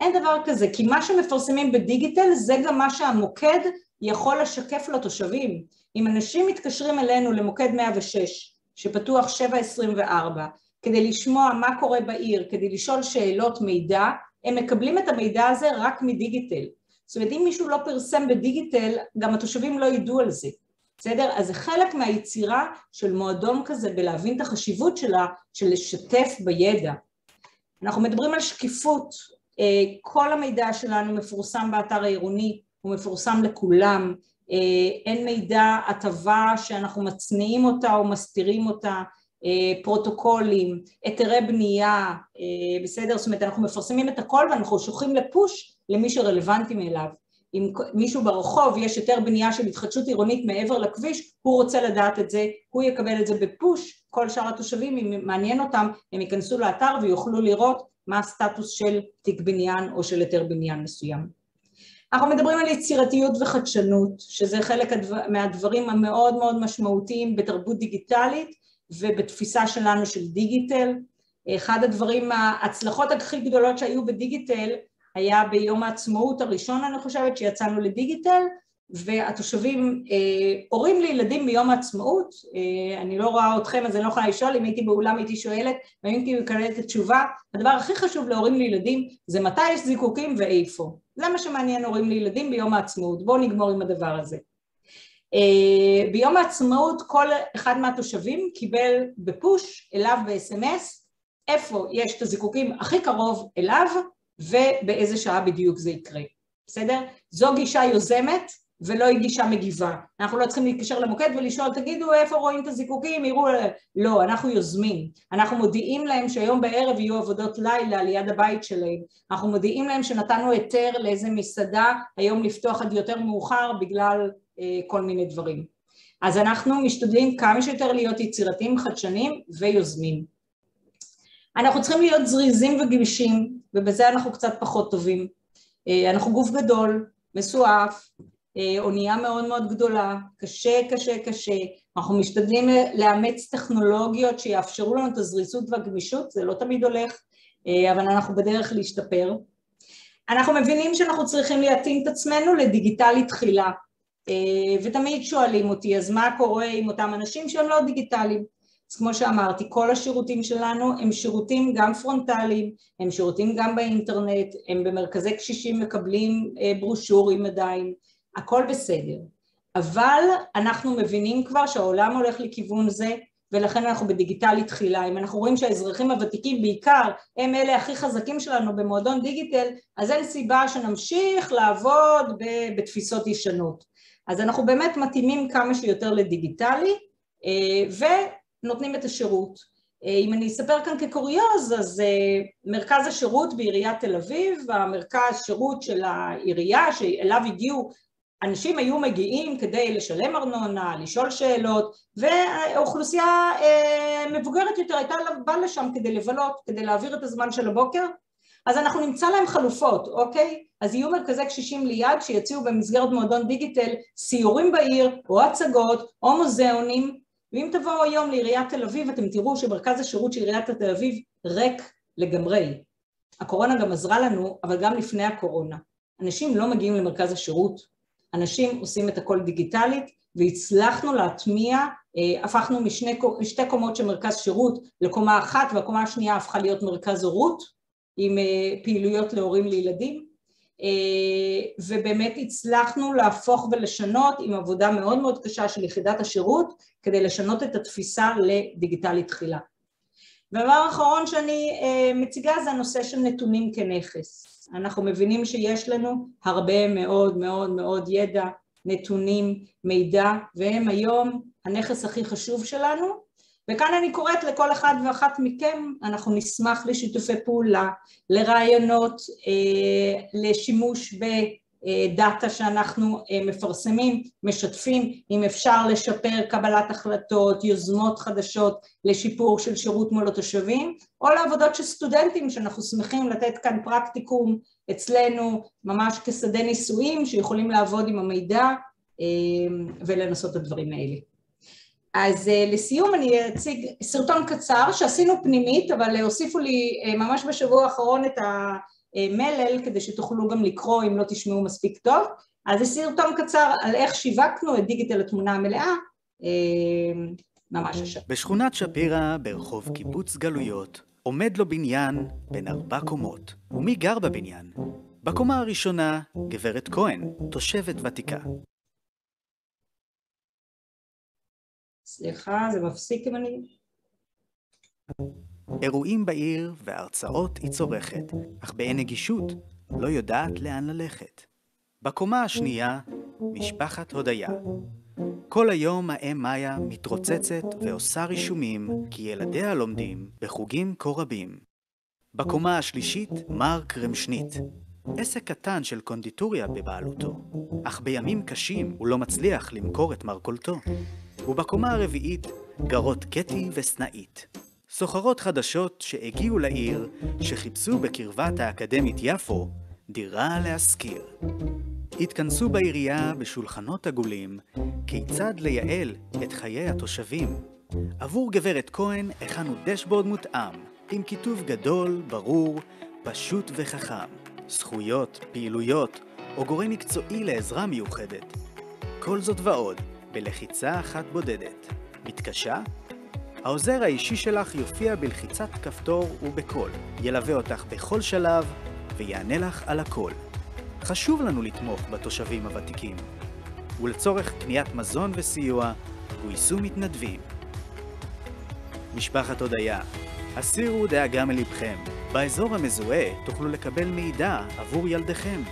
אין דבר כזה, כי מה שמפרסמים בדיגיטל זה גם מה שהמוקד יכול לשקף לתושבים. אם אנשים מתקשרים אלינו למוקד 106, שפתוח 724, כדי לשמוע מה קורה בעיר, כדי לשאול שאלות מידע, הם מקבלים את המידע הזה רק מדיגיטל. זאת אומרת, אם מישהו לא פרסם בדיגיטל, גם התושבים לא ידעו על זה. בסדר? אז זה חלק מהיצירה של מועדון כזה בלהבין את החשיבות שלה, של לשתף בידע. אנחנו מדברים על שקיפות, אה, כל המידע שלנו מפורסם באתר העירוני, הוא מפורסם לכולם, אה, אין מידע, הטבה שאנחנו מצניעים אותה או מסתירים אותה, פרוטוקולים, היתרי בנייה, בסדר? זאת אומרת אנחנו מפרסמים את הכל ואנחנו שולחים לפוש למי שרלוונטי מאליו. אם מישהו ברחוב יש יותר בנייה של התחדשות עירונית מעבר לכביש, הוא רוצה לדעת את זה, הוא יקבל את זה בפוש, כל שאר התושבים, אם מעניין אותם, הם ייכנסו לאתר ויוכלו לראות מה הסטטוס של תיק בניין או של היתר בניין מסוים. אנחנו מדברים על יצירתיות וחדשנות, שזה חלק מהדברים המאוד מאוד משמעותיים בתרבות דיגיטלית ובתפיסה שלנו של דיגיטל. אחד הדברים, ההצלחות הכי גדולות שהיו בדיגיטל היה ביום העצמאות הראשון אני חושבת שיצאנו לדיגיטל והתושבים, אה, הורים לילדים ביום העצמאות, אה, אני לא רואה אתכם אז אני לא יכולה לשאול, אם הייתי באולם הייתי שואלת ואם הייתי מקבלת את התשובה, הדבר הכי חשוב להורים לילדים זה מתי יש זיקוקים ואיפה, זה מה שמעניין הורים לילדים ביום העצמאות, בואו נגמור עם הדבר הזה. אה, ביום העצמאות כל אחד מהתושבים קיבל בפוש אליו ב-SMS איפה יש את הזיקוקים הכי קרוב אליו ובאיזה שעה בדיוק זה יקרה, בסדר? זו גישה יוזמת ולא היא גישה מגיבה. אנחנו לא צריכים להתקשר למוקד ולשאול, תגידו איפה רואים את הזיקוקים, יראו... לא, אנחנו יוזמים. אנחנו מודיעים להם שהיום בערב יהיו עבודות לילה ליד הבית שלהם. אנחנו מודיעים להם שנתנו היתר לאיזה מסעדה היום לפתוח עד יותר מאוחר בגלל אה, כל מיני דברים. אז אנחנו משתדלים כמה שיותר להיות יצירתיים, חדשניים ויוזמים. אנחנו צריכים להיות זריזים וגמישים, ובזה אנחנו קצת פחות טובים. אה, אנחנו גוף גדול, מסועף, אונייה מאוד מאוד גדולה, קשה קשה קשה, אנחנו משתדלים לאמץ טכנולוגיות שיאפשרו לנו את הזריזות והגמישות, זה לא תמיד הולך, אה, אבל אנחנו בדרך להשתפר. אנחנו מבינים שאנחנו צריכים להתאים את עצמנו לדיגיטלי תחילה, ותמיד שואלים אותי, אז מה קורה עם אותם אנשים שהם לא דיגיטליים? אז כמו שאמרתי, כל השירותים שלנו הם שירותים גם פרונטליים, הם שירותים גם באינטרנט, הם במרכזי קשישים מקבלים אה, ברושורים עדיין, הכל בסדר. אבל אנחנו מבינים כבר שהעולם הולך לכיוון זה, ולכן אנחנו בדיגיטלי תחילה. אם אנחנו רואים שהאזרחים הוותיקים בעיקר הם אלה הכי חזקים שלנו במועדון דיגיטל, אז אין סיבה שנמשיך לעבוד בתפיסות ישנות. אז אנחנו באמת מתאימים כמה שיותר לדיגיטלי ונותנים את השירות. אה, אם אני אספר כאן כקוריוז, אז אה, מרכז השירות בעיריית תל אביב, המרכז שירות של העירייה שאליו הגיעו, אנשים היו מגיעים כדי לשלם ארנונה, לשאול שאלות, ואוכלוסייה אה, מבוגרת יותר הייתה באה לשם כדי לבלות, כדי להעביר את הזמן של הבוקר, אז אנחנו נמצא להם חלופות, אוקיי? אז יהיו מרכזי קשישים ליד שיציעו במסגרת מועדון דיגיטל סיורים בעיר, או הצגות, או מוזיאונים, ואם תבואו היום לעיריית תל אביב אתם תראו שמרכז השירות של עיריית תל אביב ריק לגמרי. הקורונה גם עזרה לנו, אבל גם לפני הקורונה. אנשים לא מגיעים למרכז השירות, אנשים עושים את הכל דיגיטלית והצלחנו להטמיע, אה, הפכנו משני, משתי קומות של מרכז שירות לקומה אחת והקומה השנייה הפכה להיות מרכז הורות עם אה, פעילויות להורים לילדים אה, ובאמת הצלחנו להפוך ולשנות עם עבודה מאוד מאוד קשה של יחידת השירות כדי לשנות את התפיסה לדיגיטלית תחילה. והדבר האחרון שאני מציגה זה הנושא של נתונים כנכס. אנחנו מבינים שיש לנו הרבה מאוד מאוד מאוד ידע, נתונים, מידע, והם היום הנכס הכי חשוב שלנו, וכאן אני קוראת לכל אחד ואחת מכם, אנחנו נשמח לשיתופי פעולה, לרעיונות, אה, לשימוש בדאטה שאנחנו אה, מפרסמים, משתפים, אם אפשר לשפר קבלת החלטות, יוזמות חדשות לשיפור של שירות מול התושבים, או לעבודות של סטודנטים שאנחנו שמחים לתת כאן פרקטיקום אצלנו ממש כשדה ניסויים שיכולים לעבוד עם המידע אה, ולנסות את הדברים האלה. אז אה, לסיום אני אציג סרטון קצר שעשינו פנימית, אבל הוסיפו לי אה, ממש בשבוע האחרון את המלל כדי שתוכלו גם לקרוא אם לא תשמעו מספיק טוב. אז זה סרטון קצר על איך שיווקנו את דיגיטל התמונה המלאה, אה, ממש השם. בשכונת שפירא, ברחוב קיבוץ גלויות, עומד לו בניין בין ארבע קומות. ומי גר בבניין? בקומה הראשונה, גברת כהן, תושבת ותיקה. סליחה, זה מפסיק אם אני... אירועים בעיר והרצאות היא צורכת, אך באין נגישות לא יודעת לאן ללכת. בקומה השנייה, משפחת הודיה. כל היום האם מאיה מתרוצצת ועושה רישומים כי ילדיה לומדים בחוגים כה רבים. בקומה השלישית, מר קרמשנית. עסק קטן של קונדיטוריה בבעלותו, אך בימים קשים הוא לא מצליח למכור את מרכולתו. ובקומה הרביעית גרות קטי וסנאית. סוחרות חדשות שהגיעו לעיר, שחיפשו בקרבת האקדמית יפו דירה להשכיר. התכנסו בעירייה בשולחנות עגולים כיצד לייעל את חיי התושבים. עבור גברת כהן הכנו דשבורד מותאם, עם כיתוב גדול, ברור, פשוט וחכם. זכויות, פעילויות או גורם מקצועי לעזרה מיוחדת. כל זאת ועוד בלחיצה אחת בודדת. מתקשה? העוזר האישי שלך יופיע בלחיצת כפתור ובקול, יילווה אותך בכל שלב ויענה לך על הכל. חשוב לנו לתמוך בתושבים הוותיקים, ולצורך קניית מזון וסיוע, גויסו מתנדבים. משפחת הודיה, הסירו דאגה מלבכם. באזור המזוהה תוכלו לקבל מידע עבור ילדיכם.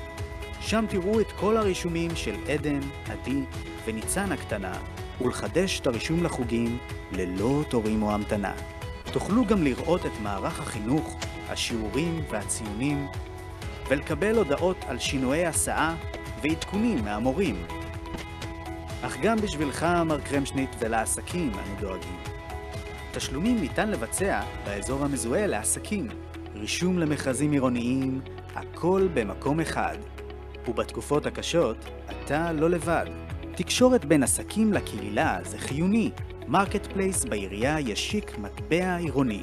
שם תראו את כל הרישומים של עדן, עדי וניצן הקטנה, ולחדש את הרישום לחוגים ללא תורים או המתנה. תוכלו גם לראות את מערך החינוך, השיעורים והציונים, ולקבל הודעות על שינויי הסעה ועדכונים מהמורים. אך גם בשבילך, מר קרמשניט, ולעסקים אנו דואגים. תשלומים ניתן לבצע באזור המזוהה לעסקים, רישום למכרזים עירוניים, הכל במקום אחד. ובתקופות הקשות, אתה לא לבד. תקשורת בין עסקים לקהילה זה חיוני. marketplace בעירייה ישיק מטבע עירוני.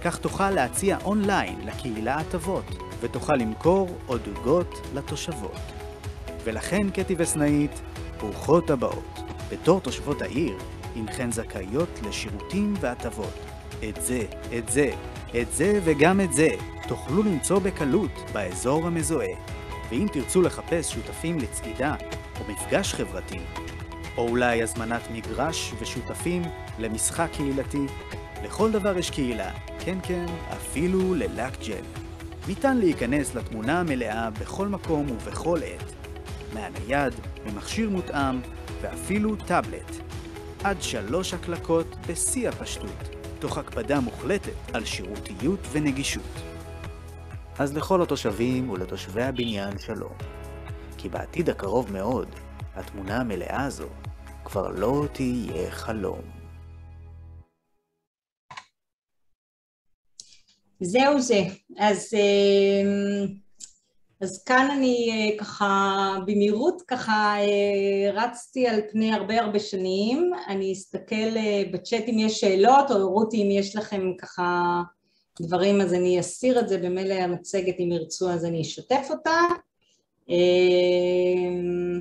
כך תוכל להציע אונליין לקהילה הטבות, ותוכל למכור עוד עוגות לתושבות. ולכן, קטי וסנאית, ברוכות הבאות. בתור תושבות העיר, הנכן זכאיות לשירותים והטבות. את זה, את זה, את זה וגם את זה תוכלו למצוא בקלות באזור המזוהה. ואם תרצו לחפש שותפים לצעידה או מפגש חברתי, או אולי הזמנת מגרש ושותפים למשחק קהילתי? לכל דבר יש קהילה, כן כן, אפילו ללק ג'ל. ניתן להיכנס לתמונה המלאה בכל מקום ובכל עת. מהנייד, ממכשיר מותאם ואפילו טאבלט. עד שלוש הקלקות בשיא הפשטות, תוך הקפדה מוחלטת על שירותיות ונגישות. אז לכל התושבים ולתושבי הבניין שלום. כי בעתיד הקרוב מאוד, התמונה המלאה הזו כבר לא תהיה חלום. זהו זה. אז, אמ, אז כאן אני אה, ככה במהירות ככה אה, רצתי על פני הרבה הרבה שנים. אני אסתכל אה, בצ'אט אם יש שאלות, או רותי אם יש לכם ככה דברים אז אני אסיר את זה במילא המצגת אם ירצו אז אני אשתף אותה. אמ,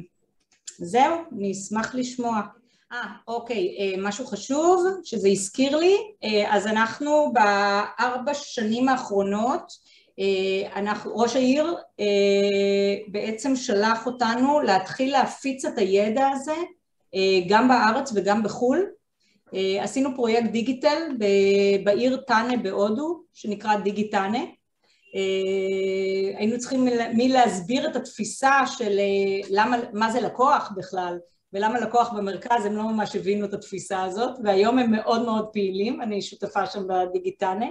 זהו, אני אשמח לשמוע. אה, אוקיי, אה, משהו חשוב שזה הזכיר לי, אה, אז אנחנו בארבע שנים האחרונות, אה, אנחנו, ראש העיר בעצם שלח אותנו להתחיל להפיץ את הידע הזה גם בארץ וגם בחו"ל. עשינו פרויקט דיגיטל בעיר טאנה בהודו, שנקרא דיגיטאנה. היינו צריכים מלהסביר את התפיסה של למה, מה זה לקוח בכלל, ולמה לקוח במרכז, הם לא ממש הבינו את התפיסה הזאת, והיום הם מאוד מאוד פעילים, אני שותפה שם בדיגיטנה,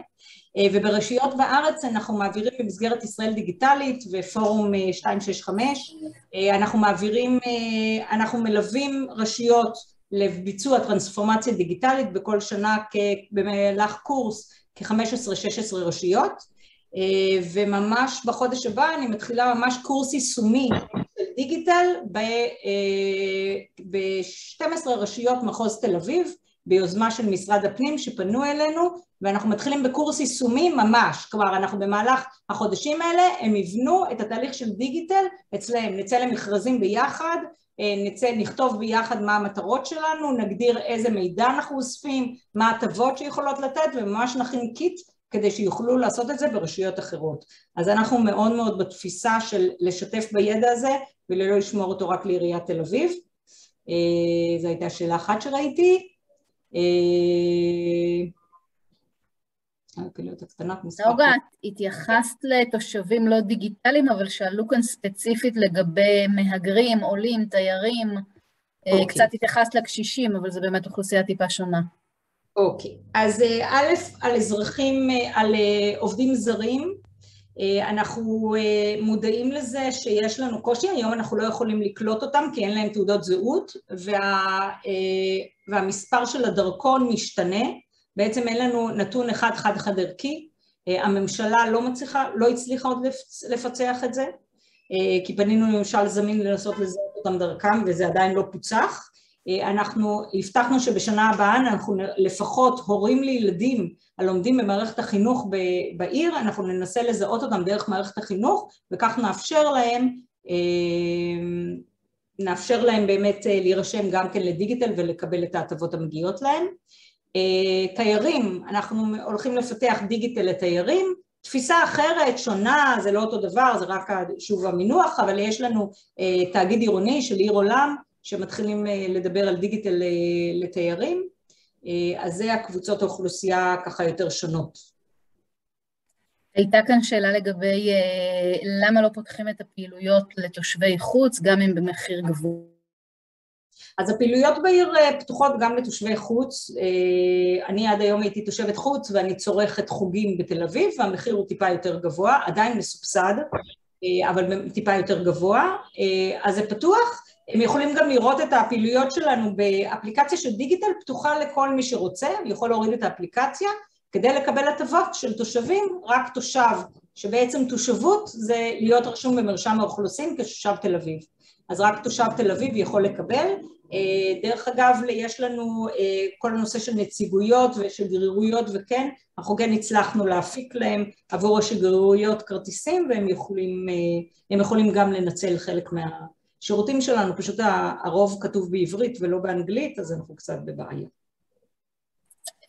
אה, וברשויות בארץ אנחנו מעבירים במסגרת ישראל דיגיטלית ופורום 265, אה, אה, אנחנו מעבירים, אנחנו מלווים רשויות לביצוע טרנספורמציה דיגיטלית בכל שנה במהלך קורס כ-15-16 רשויות, וממש בחודש הבא אני מתחילה ממש קורס יישומי דיגיתל ב-12 רשויות מחוז תל אביב ביוזמה של משרד הפנים שפנו אלינו ואנחנו מתחילים בקורס יישומי ממש, כלומר אנחנו במהלך החודשים האלה הם יבנו את התהליך של דיגיתל אצלם, נצא למכרזים ביחד, אה, נצא, נכתוב ביחד מה המטרות שלנו, נגדיר איזה מידע אנחנו אוספים, מה ההטבות שיכולות לתת וממש נכין kit כדי שיוכלו לעשות את זה ברשויות אחרות. אז אנחנו מאוד מאוד בתפיסה של לשתף בידע הזה ולא לשמור אותו רק לעיריית תל אביב. אה, זו הייתה שאלה אחת שראיתי. אה, נוגה, התייחסת לתושבים לא דיגיטליים, אבל שאלו כאן ספציפית לגבי מהגרים, עולים, תיירים. Okay. אה, אוקיי. קצת התייחסת לקשישים, אבל זו באמת אוכלוסייה טיפה שונה. אוקיי, okay. אז א', על אזרחים, על עובדים זרים, אה, אנחנו אה, מודעים לזה שיש לנו קושי, היום אנחנו לא יכולים לקלוט אותם כי אין להם תעודות זהות וה, אה, והמספר של הדרכון משתנה, בעצם אין לנו נתון אחד חד חד ערכי, הממשלה לא מצליחה, לא הצליחה עוד לפצח את זה, כי פנינו לממשל זמין לנסות לזהות אותם דרכם וזה עדיין לא פוצח. אה, אנחנו הבטחנו שבשנה הבאה אנחנו לפחות הורים לילדים הלומדים במערכת החינוך בעיר, אנחנו ננסה לזהות אותם דרך מערכת החינוך וכך נאפשר להם, אה, נאפשר להם באמת אה, להירשם גם כן לדיגיטל ולקבל את ההטבות המגיעות להם. תיירים, אנחנו הולכים לפתח דיגיטל לתיירים, תפיסה אחרת, שונה, זה לא אותו דבר, זה רק שוב המינוח, אבל יש לנו תאגיד עירוני של עיר עולם שמתחילים אה, לדבר על דיגיטל אה, לתיירים, אה, אז זה הקבוצות האוכלוסייה ככה יותר שונות. הייתה כאן שאלה לגבי למה לא פותחים את הפעילויות לתושבי חוץ, גם אם במחיר גבוה. אז הפעילויות בעיר פתוחות גם לתושבי חוץ, אני עד היום הייתי תושבת חוץ ואני צורכת חוגים בתל אביב והמחיר הוא טיפה יותר גבוה, עדיין מסובסד, אבל טיפה יותר גבוה, אז זה פתוח, הם יכולים גם לראות את הפעילויות שלנו באפליקציה של דיגיטל פתוחה לכל מי שרוצה, יכול להוריד את האפליקציה כדי לקבל הטבות של תושבים, רק תושב, שבעצם תושבות זה להיות רשום במרשם האוכלוסין כתושב תל אביב. אז רק תושב תל אביב יכול לקבל. אה, דרך אגב, יש לנו אה, כל הנושא של נציגויות ושגרירויות וכן, אנחנו כן הצלחנו להפיק להם עבור השגרירויות כרטיסים והם יכולים, אה, יכולים גם לנצל חלק מה... השירותים שלנו, פשוט הרוב כתוב בעברית ולא באנגלית, אז אנחנו קצת בבעיה.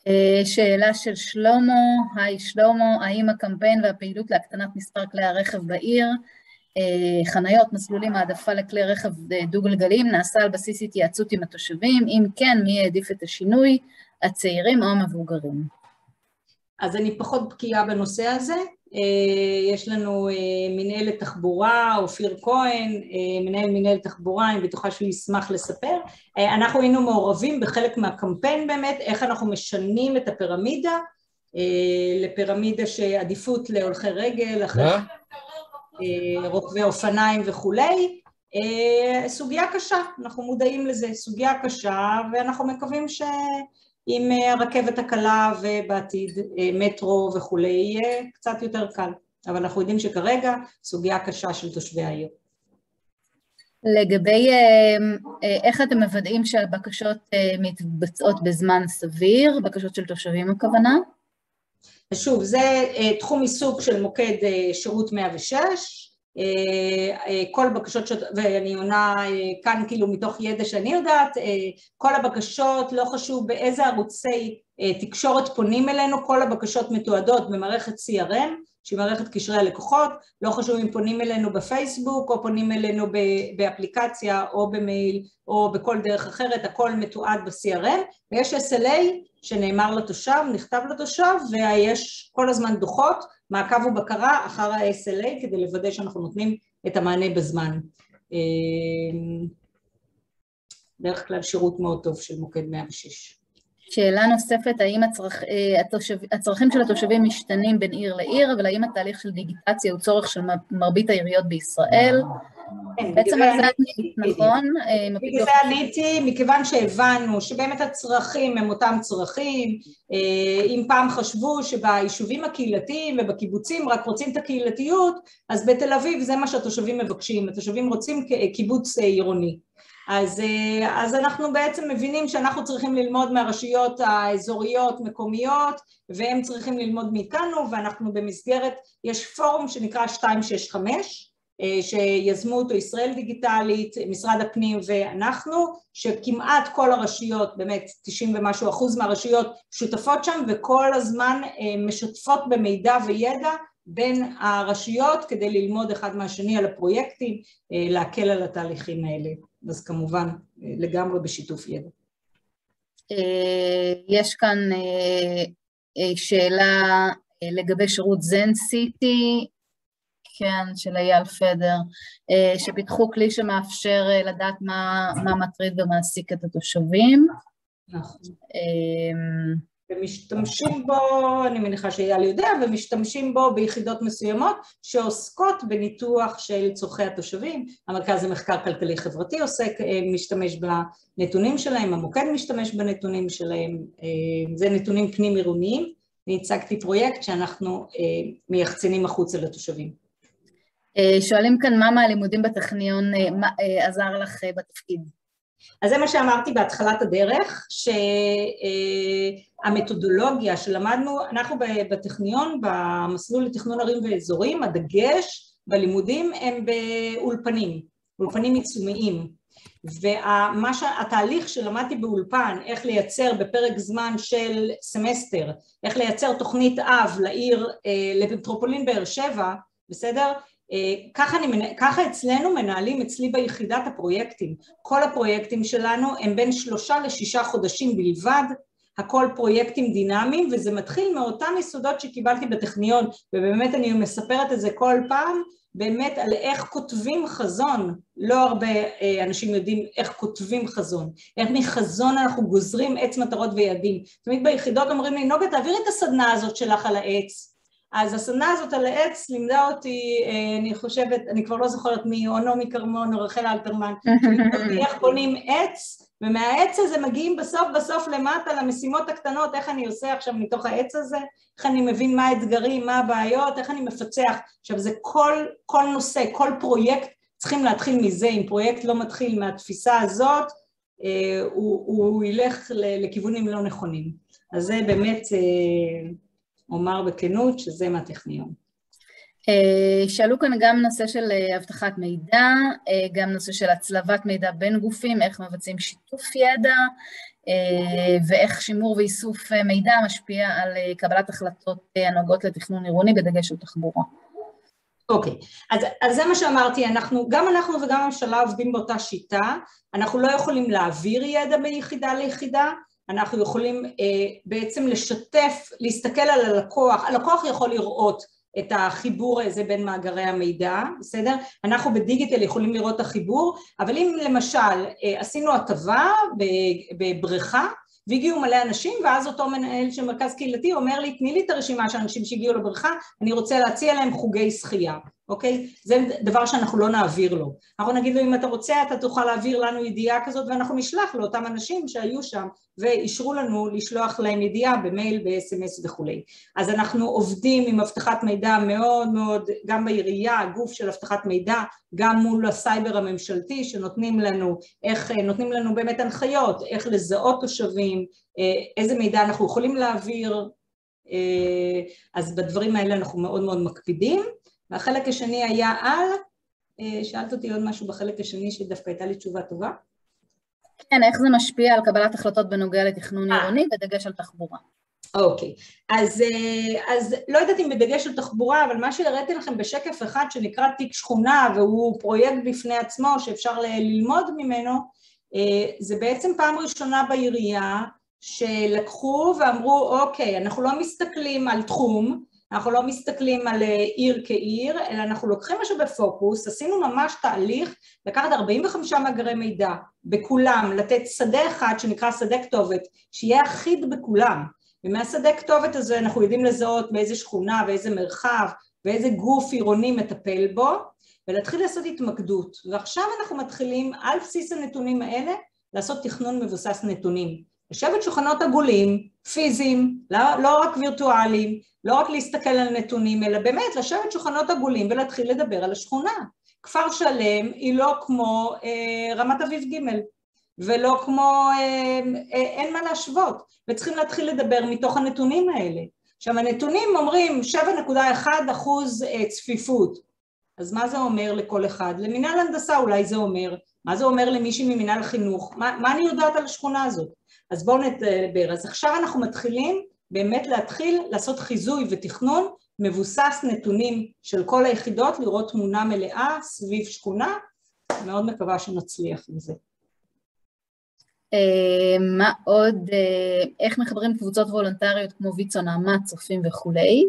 אה, שאלה של שלמה, היי שלמה, האם הקמפיין והפעילות להקטנת מספר כלי הרכב בעיר חניות, מסלולים, העדפה לכלי רכב דו-גלגליים, נעשה על בסיס התייעצות עם התושבים, אם כן, מי העדיף את השינוי, הצעירים או המבוגרים? אז אני פחות בקיאה בנושא הזה, אה, יש לנו אה, מנהלת תחבורה, אופיר כהן, אה, מנהל מנהלת תחבורה, אני בטוחה שהוא ישמח לספר. אנחנו היינו מעורבים בחלק מהקמפיין באמת, איך אנחנו משנים את הפירמידה לפירמידה שעדיפות להולכי רגל, אחרי רוכבי אופניים וכולי. סוגיה קשה, אנחנו מודעים לזה, סוגיה קשה, ואנחנו מקווים ש... עם אה, הרכבת הקלה ובעתיד אה, מטרו וכולי יהיה קצת יותר קל, אבל אנחנו יודעים שכרגע סוגיה קשה של תושבי העיר. לגבי אה, איך אתם מוודאים שהבקשות מתבצעות בזמן סביר, בקשות של תושבים הכוונה? שוב, זה תחום עיסוק של מוקד שירות 106, אה, אה, כל הבקשות, ואני עונה אה, כאן כאילו מתוך ידע שאני יודעת, כל הבקשות, לא חשוב באיזה ערוצי תקשורת פונים אלינו, כל הבקשות מתועדות במערכת CRM, שהיא מערכת קשרי הלקוחות, לא חשוב אם פונים אלינו בפייסבוק או פונים אלינו באפליקציה או במייל או בכל דרך אחרת, הכל מתועד ב-CRM, ויש SLA שנאמר לתושב, נכתב לתושב, ויש כל הזמן דוחות מעקב ובקרה אחר ה-SLA כדי לוודא שאנחנו נותנים את המענה בזמן. אמ, דרך כלל שירות מאוד טוב של מוקד 106. שאלה נוספת, האם הצרכ... אה, התושב... הצרכים של התושבים משתנים בין עיר לעיר, אבל האם התהליך של דיגיטציה הוא צורך של מרבית העיריות בישראל? כן, בעצם על זה עניתי, נכון? אה, בגלל זה עניתי, מכיוון שהבנו שבאמת הצרכים הם אותם צרכים, אה, אם פעם חשבו שביישובים הקהילתיים ובקיבוצים רק רוצים את הקהילתיות, אז בתל אביב זה מה שהתושבים מבקשים, התושבים רוצים קיבוץ עירוני. אז, אז אנחנו בעצם מבינים שאנחנו צריכים ללמוד מהרשויות האזוריות מקומיות והם צריכים ללמוד מאיתנו ואנחנו במסגרת, יש פורום שנקרא 265 אה, שיזמו אותו ישראל דיגיטלית, משרד הפנים ואנחנו, שכמעט כל הרשויות, באמת 90 ומשהו אחוז מהרשויות שותפות שם וכל הזמן אה, משתפות במידע וידע בין הרשויות כדי ללמוד אחד מהשני על הפרויקטים, אה, להקל על התהליכים האלה. אז כמובן לגמרי בשיתוף ידע. יש כאן שאלה לגבי שירות זן סיטי, כן, של אייל פדר, אה, שפיתחו כלי שמאפשר אה, לדעת מה, מה מטריד ומעסיק את התושבים. נכון. אמ, ומשתמשים בו, אני מניחה שאייל יודע, ומשתמשים בו ביחידות מסוימות שעוסקות בניתוח של צורכי התושבים. המרכז למחקר כלכלי חברתי עוסק, אה, משתמש בנתונים שלהם, המוקד משתמש בנתונים שלהם, זה נתונים פנים עירוניים. אני הצגתי פרויקט שאנחנו מייחצנים החוצה לתושבים. אה, שואלים כאן מה מהלימודים בטכניון אה, אה, עזר לך בתפקיד. אז זה מה שאמרתי בהתחלת הדרך, שהמתודולוגיה שלמדנו, אנחנו בטכניון, במסלול לתכנון ערים ואזורים, הדגש בלימודים הם באולפנים, אולפנים יישומיים. והתהליך שלמדתי באולפן, איך לייצר בפרק זמן של סמסטר, איך לייצר תוכנית אב לעיר, למטרופולין באר שבע, בסדר? אה, ככה, אני, ככה אצלנו מנהלים אצלי ביחידת הפרויקטים. כל הפרויקטים שלנו הם בין שלושה לשישה חודשים בלבד, הכל פרויקטים דינמיים, וזה מתחיל מאותם יסודות שקיבלתי בטכניון, ובאמת אני מספרת את זה כל פעם, באמת על איך כותבים חזון. לא הרבה אה, אנשים יודעים איך כותבים חזון, איך מחזון אנחנו גוזרים עץ מטרות ויעדים. תמיד ביחידות אומרים לי, נוגה תעבירי את הסדנה הזאת שלך על העץ, אז הסדנה הזאת על העץ לימדה אותי, אה, אני חושבת, אני כבר לא זוכרת מי, או נעמי כרמון או רחל אלתרמן, איך בונים עץ, ומהעץ הזה מגיעים בסוף בסוף למטה למשימות הקטנות, איך אני עושה עכשיו מתוך העץ הזה, איך אני מבין מה האתגרים, מה הבעיות, איך אני מפצח. עכשיו זה כל, כל נושא, כל פרויקט, צריכים להתחיל מזה, אם פרויקט לא מתחיל מהתפיסה הזאת, אה, הוא, הוא ילך לכיוונים לא נכונים. אז זה באמת אה, אומר בכנות שזה מהטכניון. אה, שאלו כאן גם נושא של אה, אבטחת מידע, אה, גם נושא של הצלבת מידע בין גופים, איך מבצעים שיתוף ידע, ואיך שימור ואיסוף מידע משפיע על קבלת החלטות הנוגעות לתכנון עירוני בדגש על תחבורה. אוקיי, okay. אז, אז זה מה שאמרתי, אנחנו, גם אנחנו וגם הממשלה עובדים באותה שיטה, אנחנו לא יכולים להעביר ידע מיחידה ליחידה, אנחנו יכולים אה, בעצם לשתף, להסתכל על הלקוח, הלקוח יכול לראות את החיבור הזה בין מאגרי המידע, בסדר? אנחנו בדיגיטל יכולים לראות את החיבור, אבל אם למשל אה, עשינו הטבה בבריכה והגיעו מלא אנשים ואז אותו מנהל של מרכז קהילתי אומר לי תני לי את הרשימה של האנשים שהגיעו לבריכה אני רוצה להציע להם חוגי שחייה אוקיי? זה דבר שאנחנו לא נעביר לו. אנחנו נגיד לו אם אתה רוצה אתה תוכל להעביר לנו ידיעה כזאת ואנחנו נשלח לאותם אנשים שהיו שם ואישרו לנו לשלוח להם ידיעה במייל, ב-SMS וכולי. אז אנחנו עובדים עם אבטחת מידע מאוד מאוד, גם בעירייה, גוף של אבטחת מידע, גם מול הסייבר הממשלתי שנותנים לנו, איך, נותנים לנו באמת הנחיות, איך לזהות תושבים, איזה מידע אנחנו יכולים להעביר, אז בדברים האלה אנחנו מאוד מאוד מקפידים. והחלק השני היה על, אה, שאלת אותי עוד משהו בחלק השני שדווקא הייתה לי תשובה טובה. כן, איך זה משפיע על קבלת החלטות בנוגע לתכנון אה. עירוני בדגש על תחבורה. אוקיי, אז, אה, אז לא יודעת אם בדגש על תחבורה, אבל מה שהראיתי לכם בשקף אחד שנקרא תיק שכונה והוא פרויקט בפני עצמו שאפשר ללמוד ממנו, זה בעצם פעם ראשונה בעירייה שלקחו ואמרו אוקיי, אנחנו לא מסתכלים על תחום, אנחנו לא מסתכלים על אה, עיר כעיר, אלא אנחנו לוקחים משהו בפוקוס, עשינו ממש תהליך לקחת 45 מאגרי מידע בכולם, לתת שדה אחד שנקרא שדה כתובת, שיהיה אחיד בכולם, ומהשדה כתובת הזה אנחנו יודעים לזהות באיזה שכונה, באיזה מרחב, ואיזה גוף עירוני מטפל בו, ולהתחיל לעשות התמקדות. ועכשיו אנחנו מתחילים על בסיס הנתונים האלה לעשות תכנון מבוסס נתונים. לשבת שולחנות עגולים, פיזיים, לא, לא רק וירטואליים, לא רק להסתכל על נתונים, אלא באמת לשבת שולחנות עגולים ולהתחיל לדבר על השכונה. כפר שלם היא לא כמו אה, רמת אביב ג' ולא כמו, אה, אה, אין מה להשוות, וצריכים להתחיל לדבר מתוך הנתונים האלה. עכשיו הנתונים אומרים 7.1 אחוז אה, צפיפות, אז מה זה אומר לכל אחד? למינהל הנדסה אולי זה אומר, מה זה אומר למישהי ממינהל חינוך? מה, מה אני יודעת על השכונה הזאת? אז בואו נדבר. אז עכשיו אנחנו מתחילים באמת להתחיל לעשות חיזוי ותכנון מבוסס נתונים של כל היחידות, לראות תמונה מלאה סביב שכונה, מאוד מקווה שנצליח עם זה. אה, מה עוד, אה, איך מחברים קבוצות וולונטריות כמו ויצו, נעמת, צופים וכולי?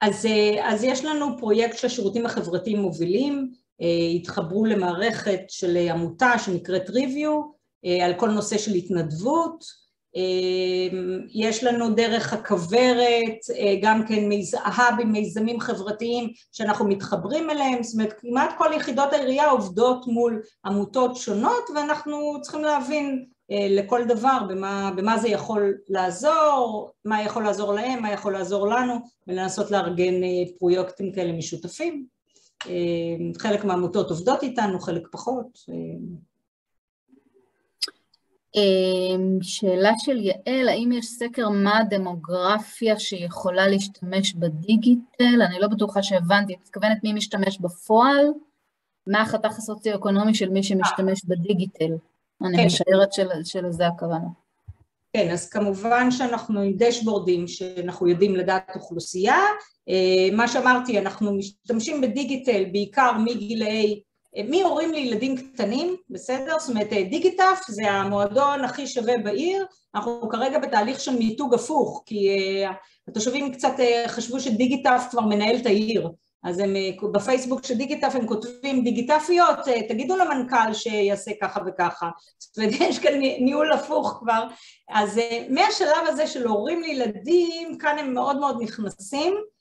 אז, אה, אז יש לנו פרויקט שהשירותים החברתיים מובילים, התחברו למערכת של עמותה שנקראת ריוויו, על כל נושא של התנדבות, אה, יש לנו דרך הכוורת, אה, גם כן האבים, מיזמים חברתיים שאנחנו מתחברים אליהם, זאת אומרת כמעט כל יחידות העירייה עובדות מול עמותות שונות ואנחנו צריכים להבין לכל דבר במה, במה זה יכול לעזור, מה יכול לעזור להם, מה יכול לעזור לנו ולנסות לארגן פרויקטים כאלה משותפים. חלק מהעמותות עובדות איתנו, חלק פחות. אמ, שאלה של יעל, האם יש סקר מה הדמוגרפיה שיכולה להשתמש בדיגיטל? אני לא בטוחה שהבנתי, את מתכוונת מי משתמש בפועל? מה החתך הסוציו-אקונומי של מי שמשתמש בדיגיטל? אני כן. משערת של, שלזה הכוונה. כן, אז כמובן שאנחנו עם דשבורדים שאנחנו יודעים לדעת אוכלוסייה. אה, מה שאמרתי, אנחנו משתמשים בדיגיטל בעיקר מגילאי מהורים לילדים קטנים, בסדר? זאת אומרת דיגיטף זה המועדון הכי שווה בעיר, אנחנו כרגע בתהליך של מיתוג הפוך, כי uh, התושבים קצת uh, חשבו שדיגיטף כבר מנהל את העיר, אז הם uh, בפייסבוק של דיגיטף הם כותבים דיגיטפיות, תגידו למנכ"ל שיעשה ככה וככה, זאת אומרת יש כאן ניהול הפוך כבר, אז מהשלב הזה של הורים לילדים, כאן הם מאוד מאוד נכנסים. אה,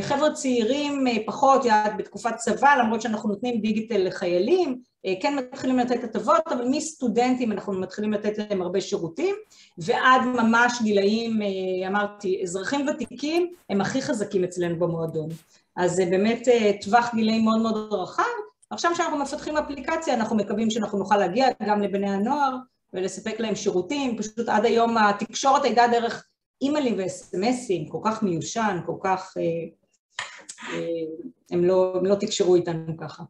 חבר'ה צעירים אה, פחות, בתקופת צבא, למרות שאנחנו נותנים דיגיטל לחיילים, אה, כן מתחילים לתת הטבות, אבל מסטודנטים אנחנו מתחילים לתת להם הרבה שירותים, ועד ממש גילאים, אמרתי, אזרחים ותיקים הם הכי חזקים אצלנו במועדון. אז זה באמת טווח גילאים מאוד מאוד רחב. עכשיו כשאנחנו מפתחים אפליקציה, אנחנו מקווים שאנחנו נוכל להגיע גם לבני הנוער ולספק להם שירותים, פשוט עד היום התקשורת הייתה דרך אימיילים ואס.אם.אסים, כל כך מיושן, כל כך... אה, אה, הם לא, הם לא תקשרו איתנו ככה.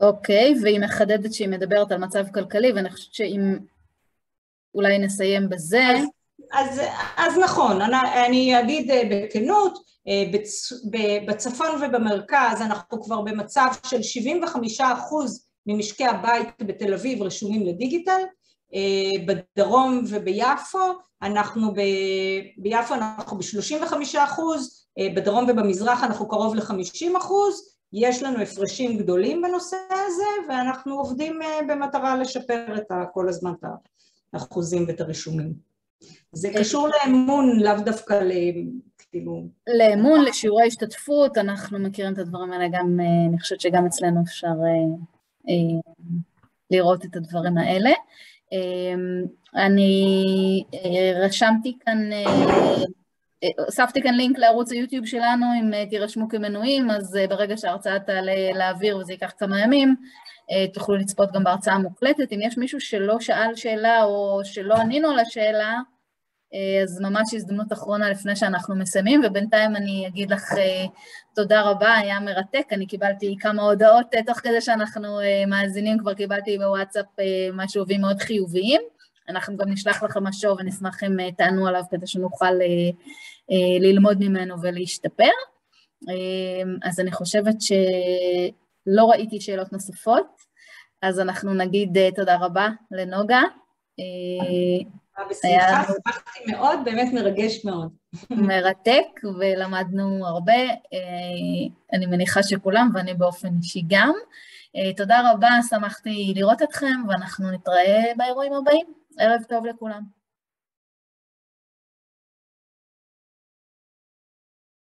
אוקיי, okay, והיא מחדדת שהיא מדברת על מצב כלכלי, ואני חושבת שאם אולי נסיים בזה... אז, אז, אז נכון, אני, אני אגיד בכנות, בצ, בצפון ובמרכז אנחנו כבר במצב של 75 אחוז ממשקי הבית בתל אביב רשומים לדיגיטל, בדרום וביפו, אנחנו ב... ביפו אנחנו ב-35 אחוז, בדרום ובמזרח אנחנו קרוב ל-50 אחוז, יש לנו הפרשים גדולים בנושא הזה ואנחנו עובדים במטרה לשפר את ה, כל הזמן את האחוזים ואת הרישומים. זה קשור לאמון, לאו דווקא ל... כאילו... לאמון, לשיעורי השתתפות, אנחנו מכירים את הדברים האלה גם, אני חושבת שגם אצלנו אפשר לראות את הדברים האלה. אני רשמתי כאן, הוספתי כאן לינק לערוץ היוטיוב שלנו, אם תירשמו כמנויים, אז ברגע שההרצאה תעלה לאוויר וזה ייקח כמה ימים, תוכלו לצפות גם בהרצאה מוקלטת. אם יש מישהו שלא שאל שאלה או שלא ענינו על השאלה, אז ממש הזדמנות אחרונה לפני שאנחנו מסיימים, ובינתיים אני אגיד לך תודה רבה, היה מרתק, אני קיבלתי כמה הודעות תוך כדי שאנחנו מאזינים, כבר קיבלתי בוואטסאפ משובים מאוד חיוביים. אנחנו גם נשלח לכם משוב ונשמח אם תענו עליו כדי שנוכל ללמוד ממנו ולהשתפר. אז אני חושבת שלא ראיתי שאלות נוספות, אז אנחנו נגיד תודה רבה לנוגה. בשמחה, שמחתי מאוד, באמת מרגש מאוד. מרתק, ולמדנו הרבה, אני מניחה שכולם, ואני באופן אישי גם. תודה רבה, שמחתי לראות אתכם, ואנחנו נתראה באירועים הבאים. ערב טוב לכולם.